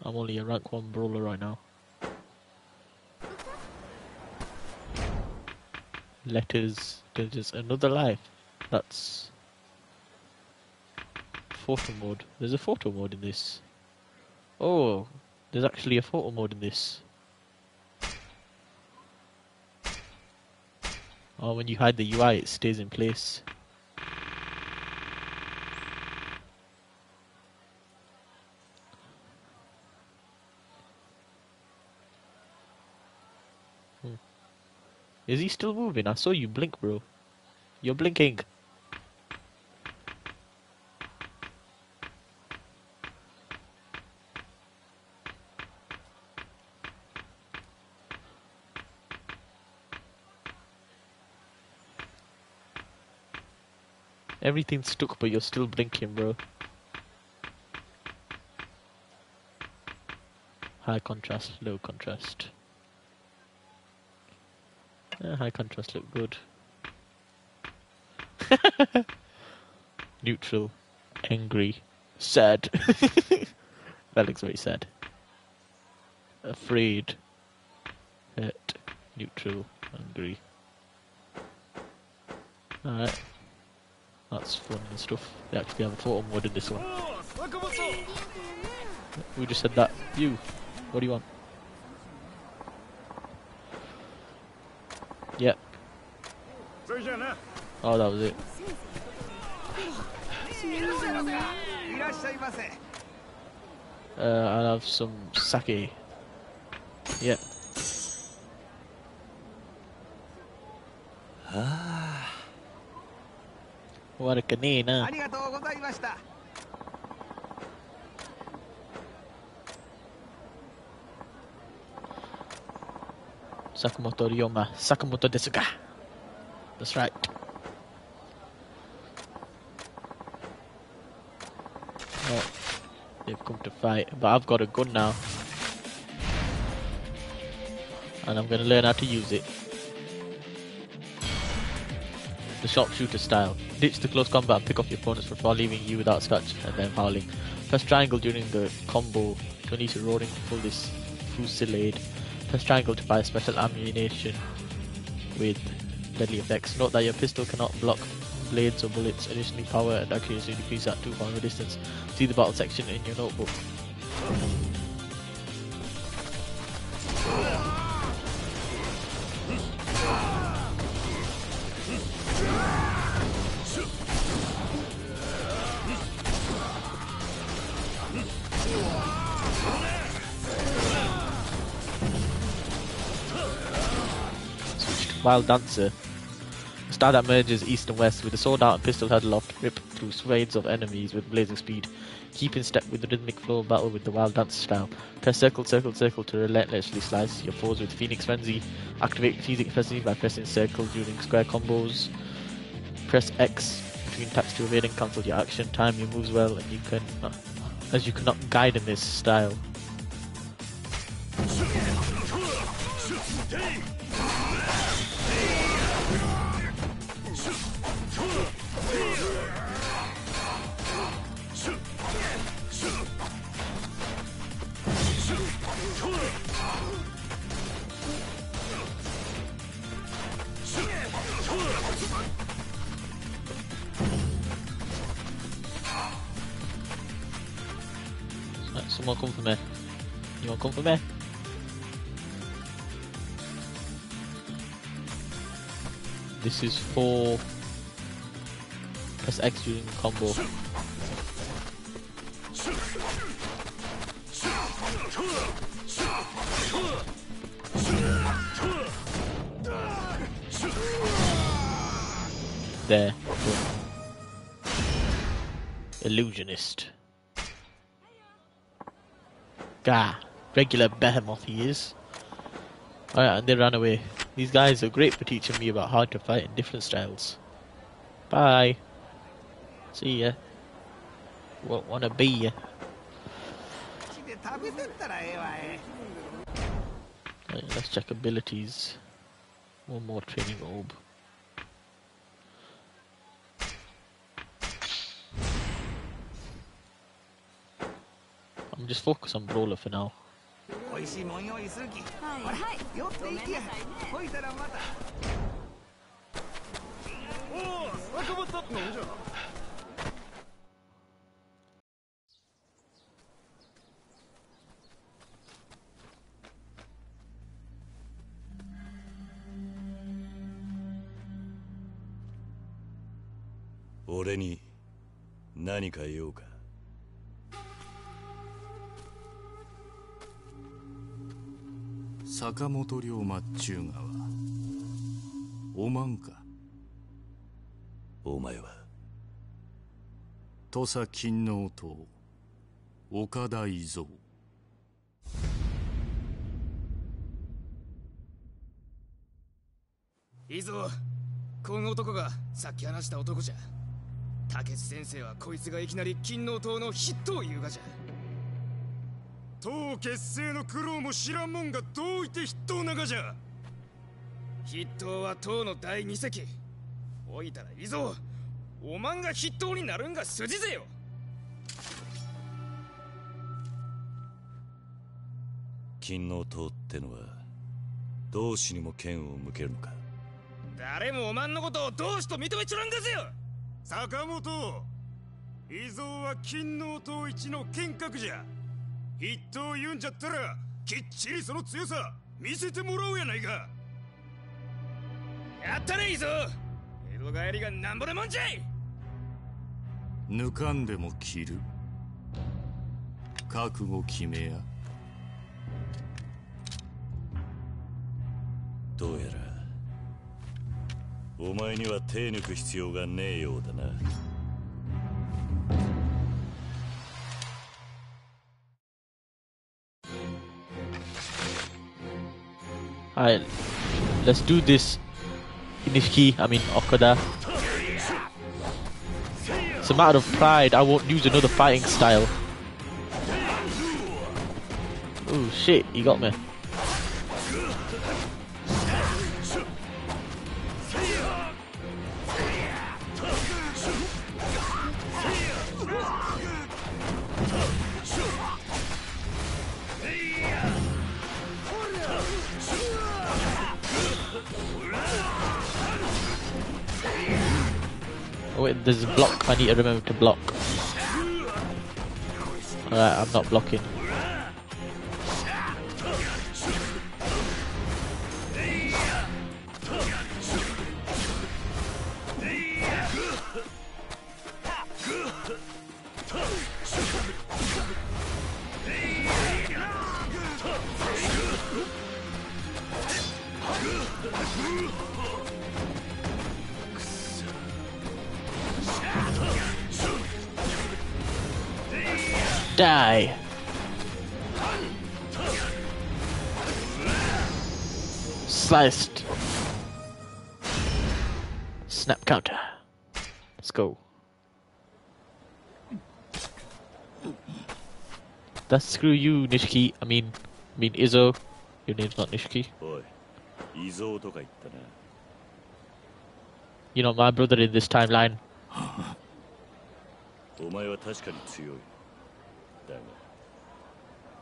I'm only a rank 1 brawler right now. Letters there's another life. That's photo mode. There's a photo mode in this. Oh there's actually a photo mode in this Oh, when you hide the UI, it stays in place. Hmm. Is he still moving? I saw you blink, bro. You're blinking. Everything's stuck, but you're still blinking, bro. High contrast, low contrast. Yeah, high contrast look good. Neutral, angry, sad. that looks very sad. Afraid, hurt, neutral, angry. Alright. That's fun and stuff. They actually have a photo mode in this one. We just said that. You, what do you want? Yep. Oh, that was it. Uh, I'll have some sake. Yep. 悪くねえなあ。りがとうございました坂本龍馬、坂本ですが。That's right. Oh, they've come to fight, but I've got a gun now. And I'm gonna learn how to use it. The sharpshooter style. Ditch the close combat and pick off your opponents before leaving you without scratch and then fouling. Press triangle during the combo to unleash a roaring to pull this fusillade. Press triangle to fire special ammunition with deadly effects. Note that your pistol cannot block blades or bullets. Additionally, power and accuracy decrease at 2 pound distance. See the battle section in your notebook. Wild Dancer. A style that merges east and west with a sword out and pistol held aloft, rip through swathes of enemies with blazing speed. Keep in step with the rhythmic flow of battle with the Wild Dancer style. Press circle, circle, circle to relentlessly slice your foes with Phoenix Frenzy. Activate Phoenix Frenzy by pressing circle during square combos. Press X between attacks to evade and cancel your action. Time your moves well, and you can, as you cannot guide in this style. Illusionist. Gah, regular behemoth he is. Oh Alright, and they ran away. These guys are great for teaching me about how to fight in different styles. Bye. See ya. Won't wanna be ya. Right, let's check abilities. One more training orb. お坂本なんじゃ俺に何か用か 坂本龍馬っちゅうがはおまんか？お前は？土佐勤王と岡田伊蔵。いいぞ。この男がさっき話した男じゃ。竹内先生はこいつがいきなり金王党の筆頭を言うがじゃ党結成の苦労も知らんもんがどういて筆頭ながじゃ。筆頭は党の第二席。おいたらいいぞ。おまんが筆頭になるんが筋ぜよ。金王党ってのは同志にも剣を向けるのか。誰もおまんのことを同志と認めちょらんですよ。坂本。伊蔵は金王党一の剣客じゃ筆頭言うんじゃったらきっちりその強さ見せてもらおうやないか。やったねいいぞ。江戸帰りがなんぼでもんじゃい。抜かんでも切る？覚悟決めや。どうやらお前には手抜く必要がねえようだな Alright, let's do this. Inishiki, I mean Okada. It's a matter of pride, I won't use another fighting style. Oh shit, he got me. There's a block. I need to remember to block. Alright, I'm not blocking. Screw you, Nishiki. I mean, I mean Izzo. Your name's not Nishiki. おい伊蔵とか言ったな You're not my brother in this timeline. お前は確かに強いだが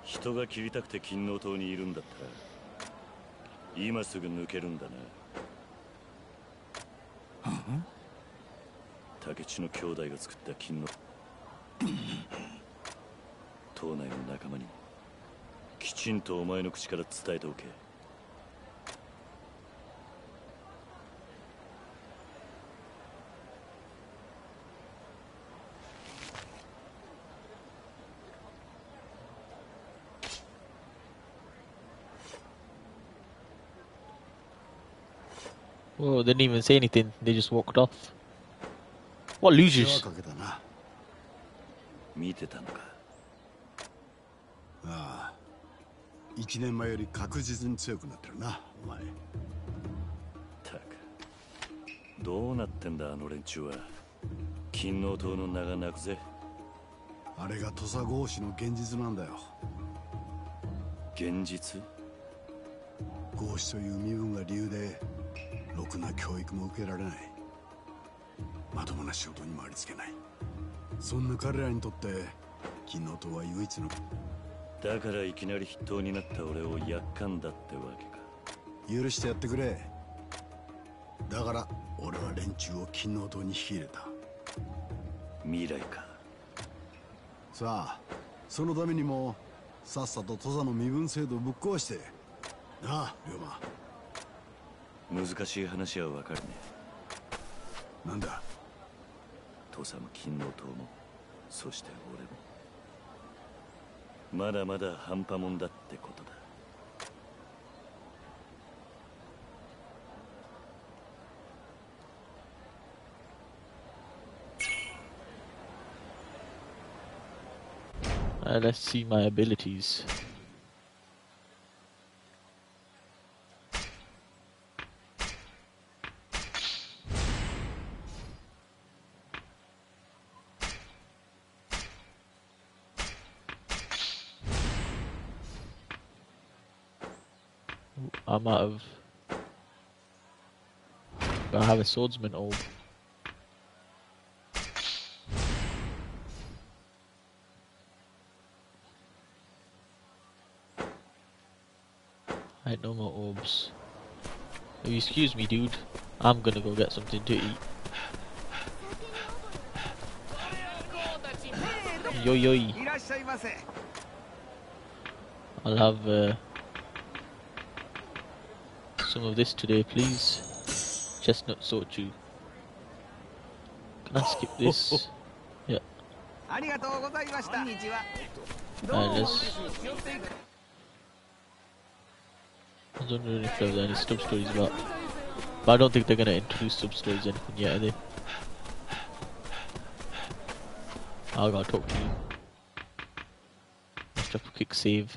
人が切りたくて金の塔にいるんだったら今すぐ抜けるんだな竹地の兄弟が作った金の島内の仲間にもきちんとお前の口から伝えておけ Whoa, they didn't even say anything. They just walked off. What losers? 見てたのかあ1年前より確実に強くなってるなお前。たく。どうなってんだあの連中は。金の塔の名が泣くぜ。あれが土佐合子の現実なんだよ。現実？合子という身分が理由でろくな教育も受けられない。まともな仕事にもありつけない。そんな彼らにとって金の塔は唯一のだからいきなり筆頭になった俺をやっかんだってわけか。許してやってくれ。だから俺は連中を金の塔に引き入れた。未来か。さあそのためにもさっさと土佐の身分制度をぶっ壊して。なあ龍馬。難しい話はわかるね。なんだ？土佐も金の塔もそして俺もまだまだ半端もんだってことだ Uh, let's see my abilities. I'm out of. But I have a swordsman orb. Right, no more orbs. Oh, excuse me, dude, I'm gonna go get something to eat. Yo yo. I'll have uh, some of this today, please? Chestnut soju. Can I skip this? Yeah. Alright, let's... I don't know if there's any sub stories about. But I don't think they're gonna introduce sub stories anything yet, are they? I gotta talk to you. Let's a quick save.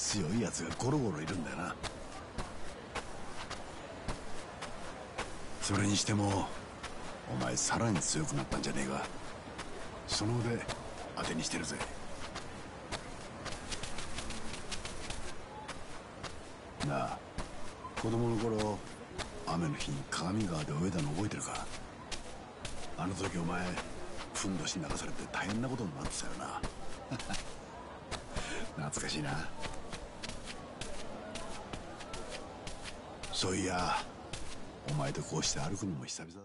強いやつがゴロゴロいるんだよな。それにしてもお前さらに強くなったんじゃねえか。その腕当てにしてるぜ。なあ子供の頃雨の日に鏡川で泳いだの覚えてるか？あの時お前ふんどし流されて大変なことになってたよな。懐かしいな。そういや。お前とこうして歩くのも久々だ。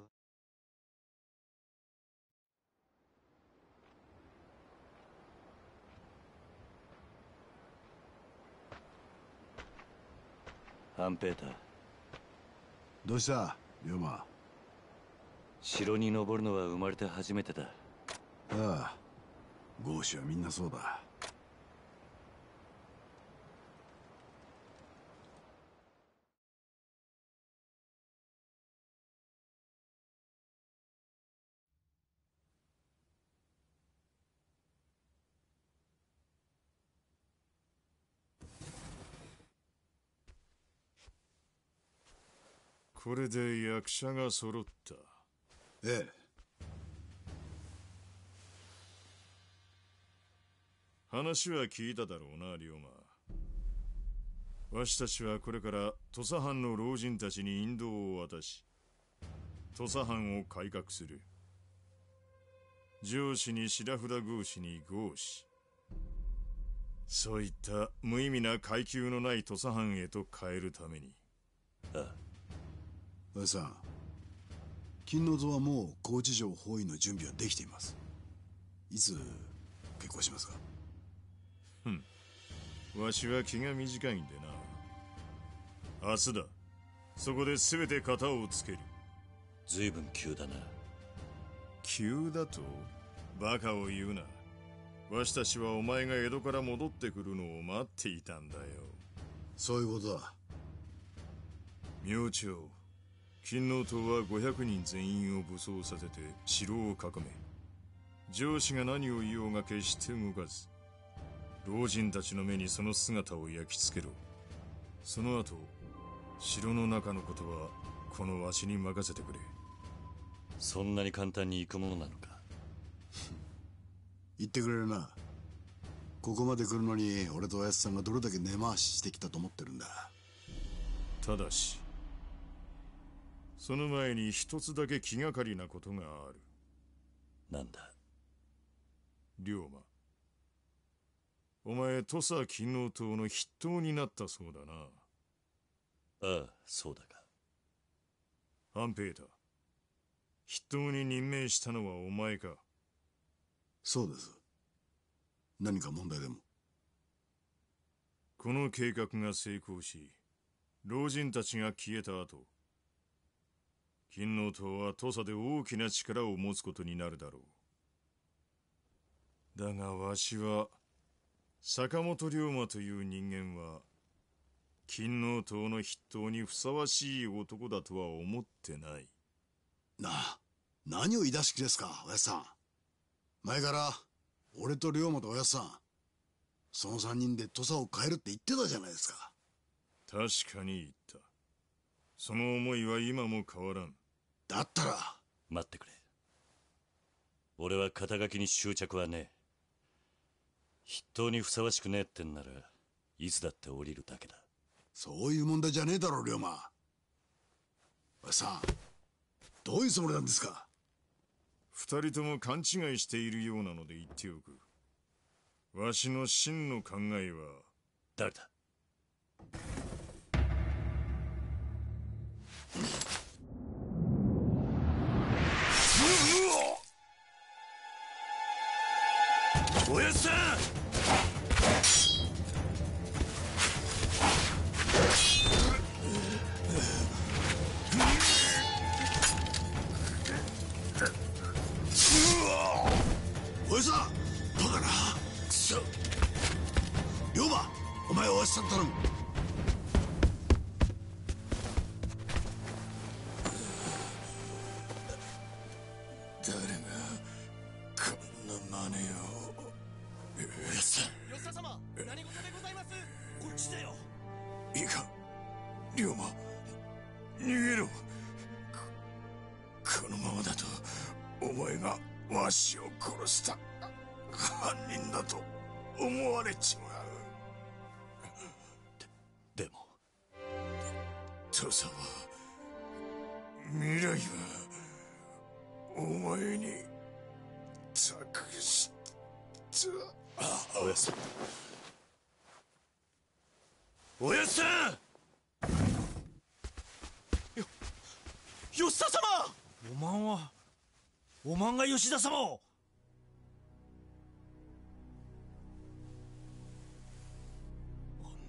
ハンペーターどうした？龍馬。城に登るのは生まれて初めてだ。ああ。豪士はみんなそうだこれで役者が揃った。ええ。話は聞いただろうな龍馬。わしたちはこれから土佐藩の老人たちに引導を渡し土佐藩を改革する。上司に白札豪士に豪士そういった無意味な階級のない土佐藩へと変えるために。ああおやさん金の図はもう高知城包囲の準備はできています。いつ結婚しますか？ふん。わしは気が短いんでな。明日だ。そこで全て型をつける。随分急だな。急だと？バカを言うな。わしたちはお前が江戸から戻ってくるのを待っていたんだよ。そういうことだ。明朝金王党は500人全員を武装させて城を囲め上司が何を言おうが決して動かず老人たちの目にその姿を焼き付けろ。その後城の中のことはこのわしに任せてくれ。そんなに簡単に行くものなのか？言ってくれるな。ここまで来るのに俺とおやつさんがどれだけ根回ししてきたと思ってるんだ。ただしその前に一つだけ気がかりなことがある。なんだ？龍馬。お前土佐勤王党の筆頭になったそうだな。ああそうだが。ハンペーター筆頭に任命したのはお前か。そうです。何か問題でも。この計画が成功し老人たちが消えた後勤王党は土佐で大きな力を持つことになるだろう。だがわしは坂本龍馬という人間は勤王党の筆頭にふさわしい男だとは思ってない。なあ何を言い出し気ですかおやつさん。前から俺と龍馬とおやつさんその三人で土佐を変えるって言ってたじゃないですか。確かに言った。その思いは今も変わらんだったら。待ってくれ。俺は肩書きに執着はねえ。筆頭にふさわしくねえってんならいつだって降りるだけだ。そういう問題じゃねえだろ龍馬。さんどういうつもりなんですか？二人とも勘違いしているようなので言っておく。わしの真の考えは。誰だ？おやさんおやさん。バカな龍馬お前はおやさん頼むおやっさん。吉田様。おまんはおまんが吉田様を。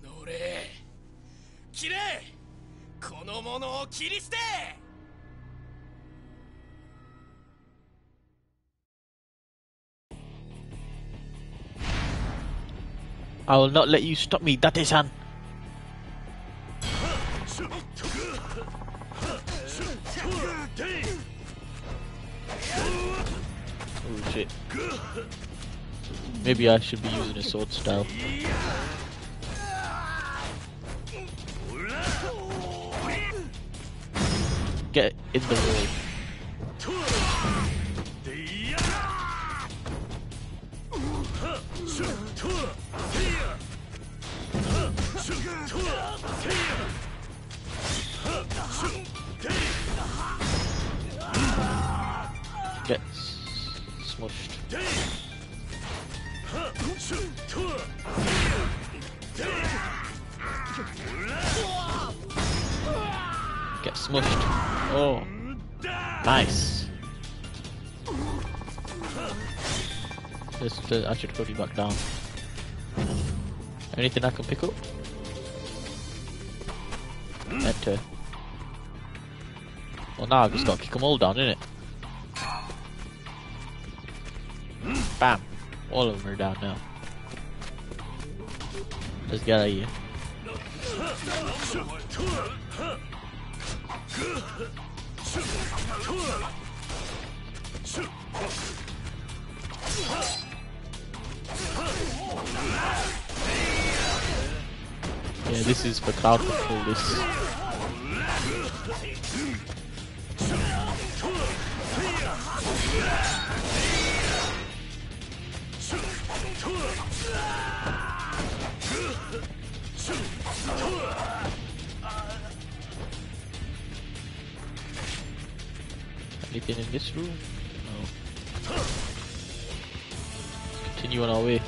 おのれ切れ。この者を切り捨て。I will not let you stop me, Date-san. Maybe I should be using a sword style. Get in the way. Oh. Nice. Just, uh, I should put you back down. Anything I can pick up? Enter. Well, now I've just got to kick them all down, innit? Bam! All of them are down now. Let's get out of here. Yeah, this is for crowd control. This. In this room? No. Continue on our way.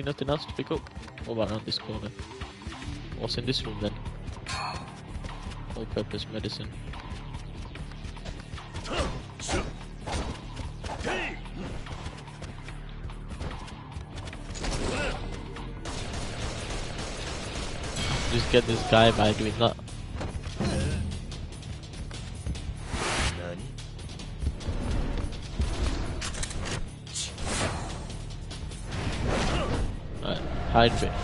Nothing else to pick up. What about around this corner? What's in this room then? All purpose medicine. Just get this guy by doing that.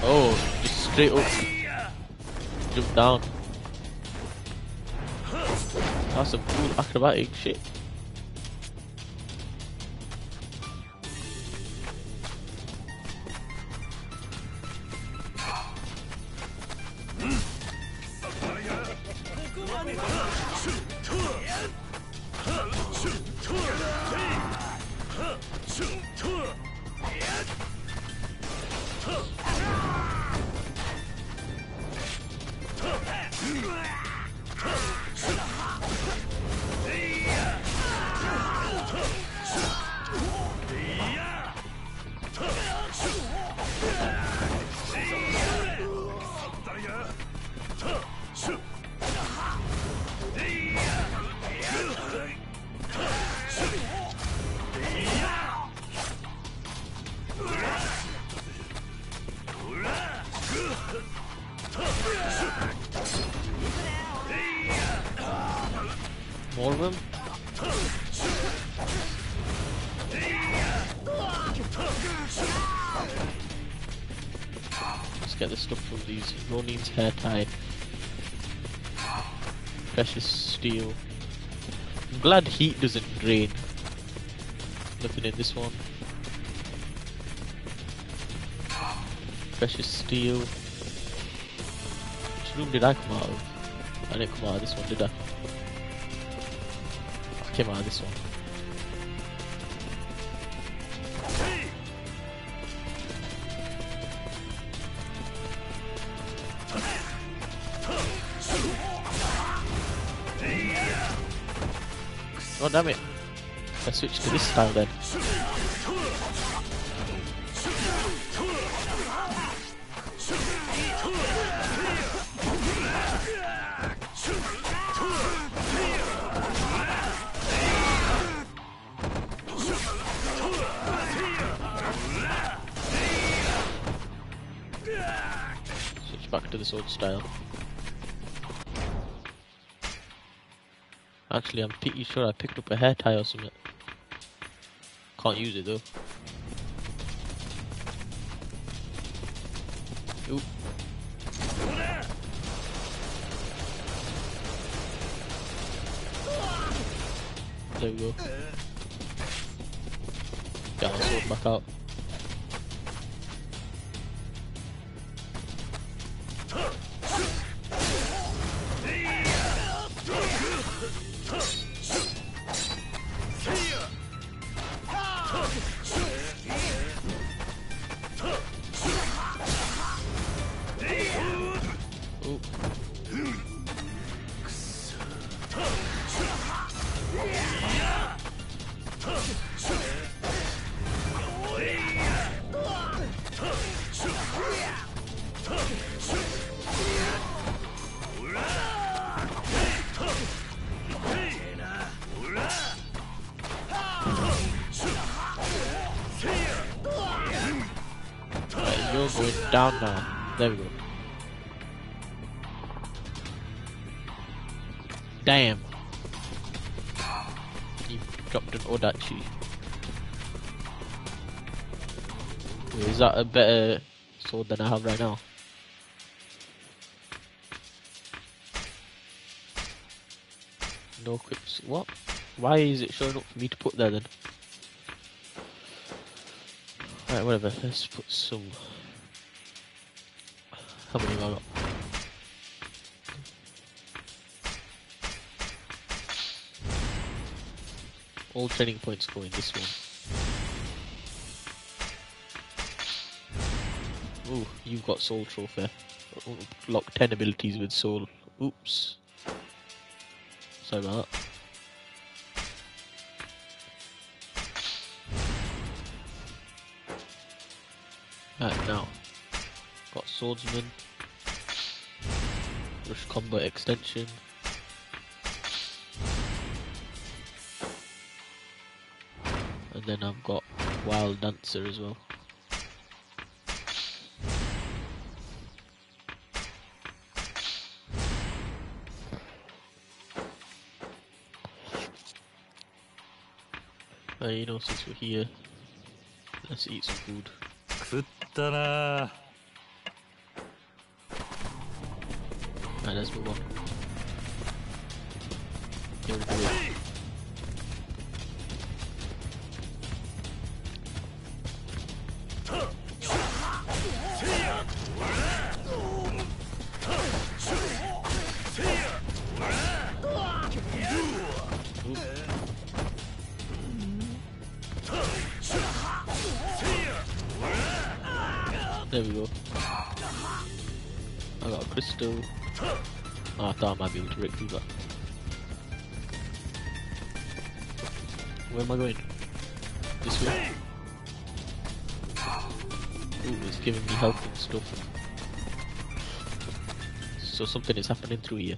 Oh, just straight up. Jump down. That's some cool acrobatic shit. Ronin's hair tie. Precious steel. I'm glad heat doesn't drain. Nothing in this one. Precious steel. Which room did I come out of? I didn't come out of this one, did I? I came out of this one. Oh damn it! I switched to this style then. Switch back to the sword style. Actually, I'm pretty sure I picked up a hair tie or something. Can't use it though. Sword than I have right now? No quips. What? Why is it showing up for me to put there then? Right, whatever. Let's put some. How many have I got? All training points go in this one. Ooh, you've got soul trophy. Lock 10 abilities with soul. Oops. Sorry about that. Right, now. Got swordsman. Rush combat extension. And then I've got Wild Dancer as well. Uh, you know, since we're here, let's eat some food. 食ったな Alright, let's move on. Here we go. Oh, I might be able to break through that. Where am I going? This way? Ooh, it's giving me health and stuff. So something is happening through here.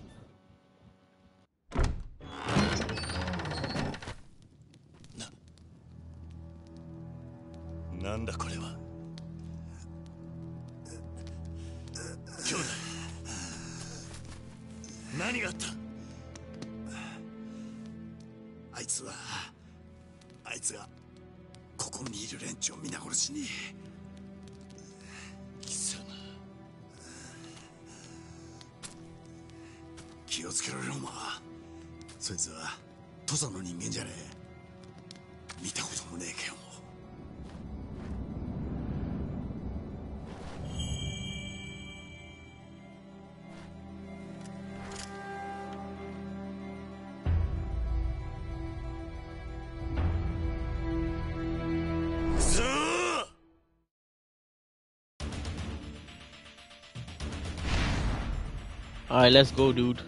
Alright, let's go, dude.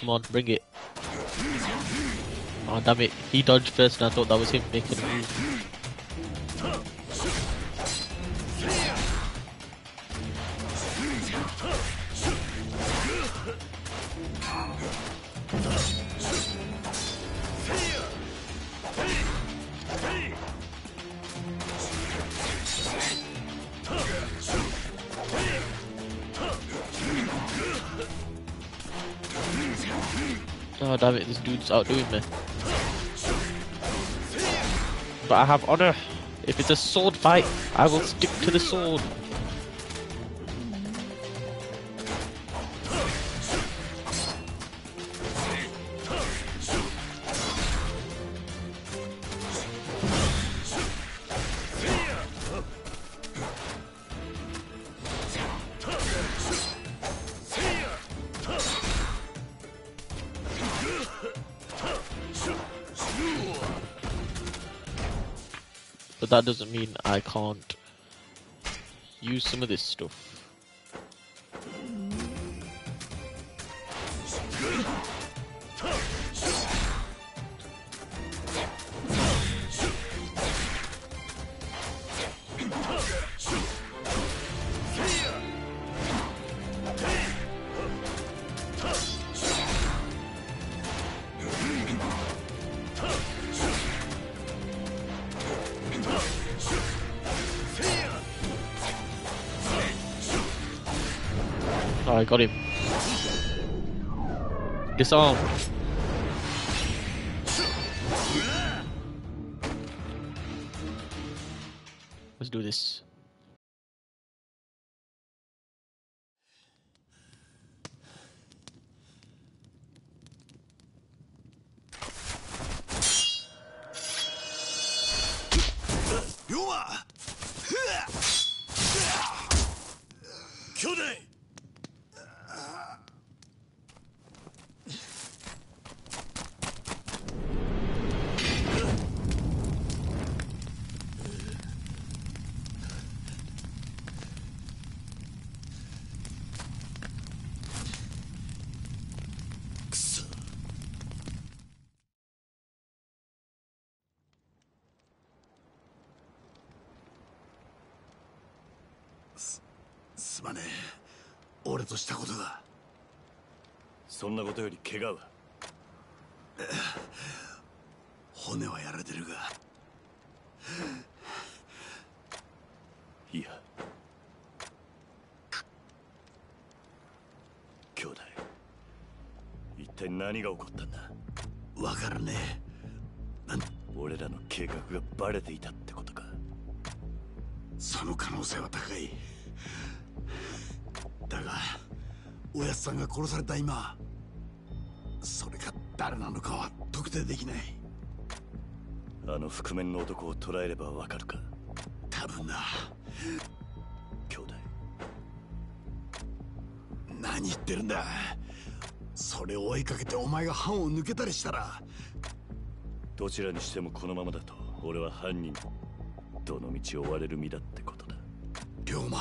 Come on, bring it. Oh, damn it. He dodged first and I thought that was him making a move. Oh, damn it. This dude's outdoing me. But I have honor. If it's a sword fight, I will stick to the sword. That doesn't mean I can't use some of this stuff. Disarm. なことより怪我は？骨はやられてるが。いや。兄弟。一体何が起こったんだ？わからね俺らの計画がバレていたってことか。その可能性は高い。だがおやつさんが殺された今誰なのかは特定できない。あの覆面の男を捕らえればわかるか？多分な。兄弟。何言ってるんだ。それを追いかけてお前が班を抜けたりしたら。どちらにしてもこのままだと俺は犯人。どの道追われる身だってことだ。龍馬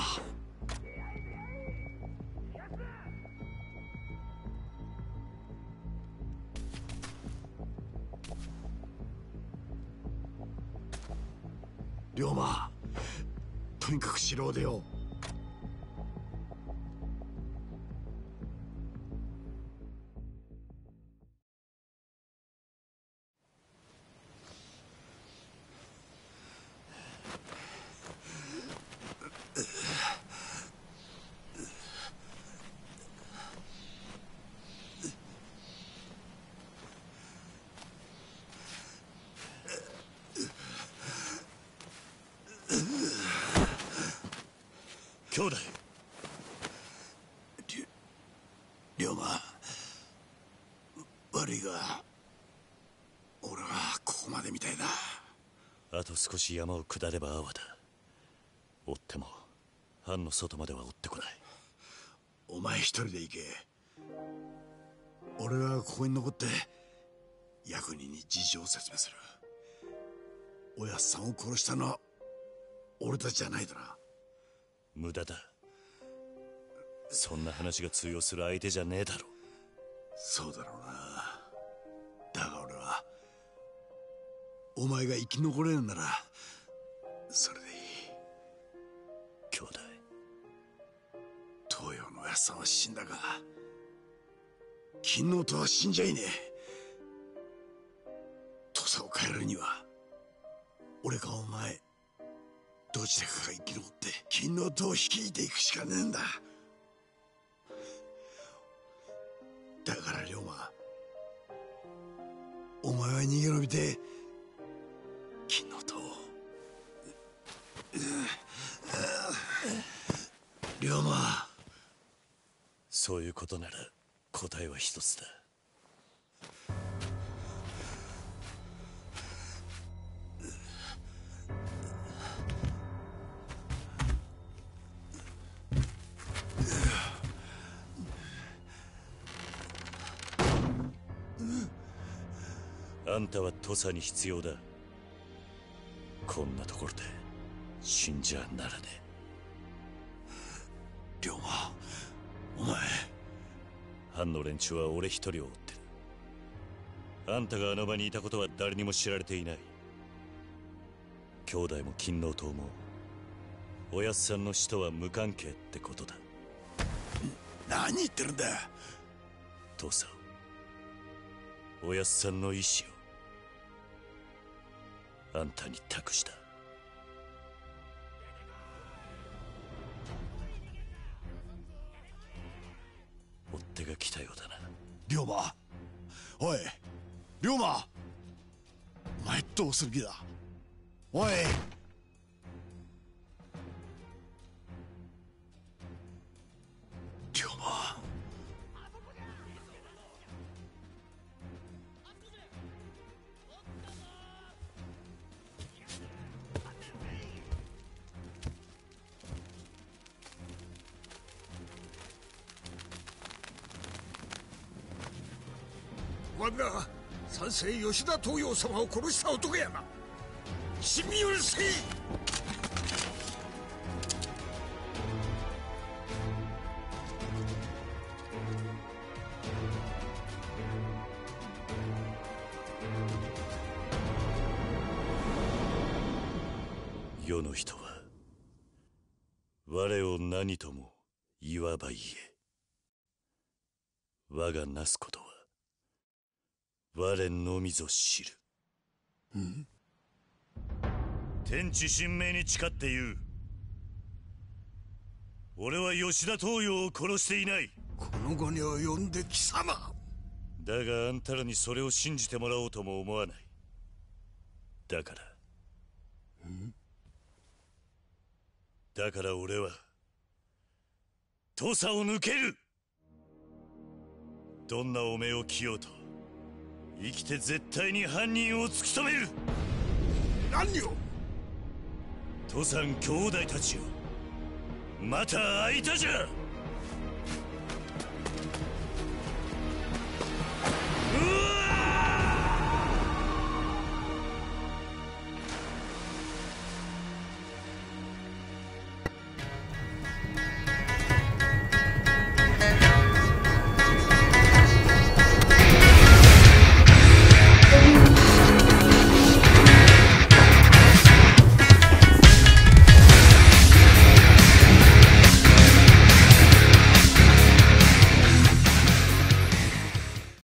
し山を下れば阿波だ。追っても藩の外までは追ってこない。お前一人で行け。俺はここに残って役人に事情を説明する。おやっさんを殺したのは俺たちじゃないだな。無駄だ。そんな話が通用する相手じゃねえだろそうだろうな。だが俺はお前が生き残れるならそれでいい。兄弟。東洋のおやっさんは死んだが金のとは死んじゃいねえ。土佐を変えるには俺かお前どちらかが生き残って金の塔を率いていくしかねえんだ。だから龍馬お前は逃げ延びてそういうことなら答えは一つだ。あんたは土佐に必要だ。こんなところで死んじゃならね。え龍馬。お前藩の連中は俺一人を追ってる。あんたがあの場にいたことは誰にも知られていない。兄弟も金王党もおやっさんの死とは無関係ってことだ。何言ってるんだ。父さんおやっさんの意志をあんたに託した龍馬。おい龍馬。お前どうする気だ？おい。三世吉田東洋様を殺した男やな。死に許せ。世の人は我を何とも言わば言え。我がなすこと。我のみぞ知る。ん天地神明に誓って言う。俺は吉田東洋を殺していない。この後に及んで貴様。だがあんたらにそれを信じてもらおうとも思わない。だから。だから俺は。土佐を抜ける。どんなおめを着ようと生きて絶対に犯人を突き止める。何を？土佐兄弟たちよ。また会いたじゃ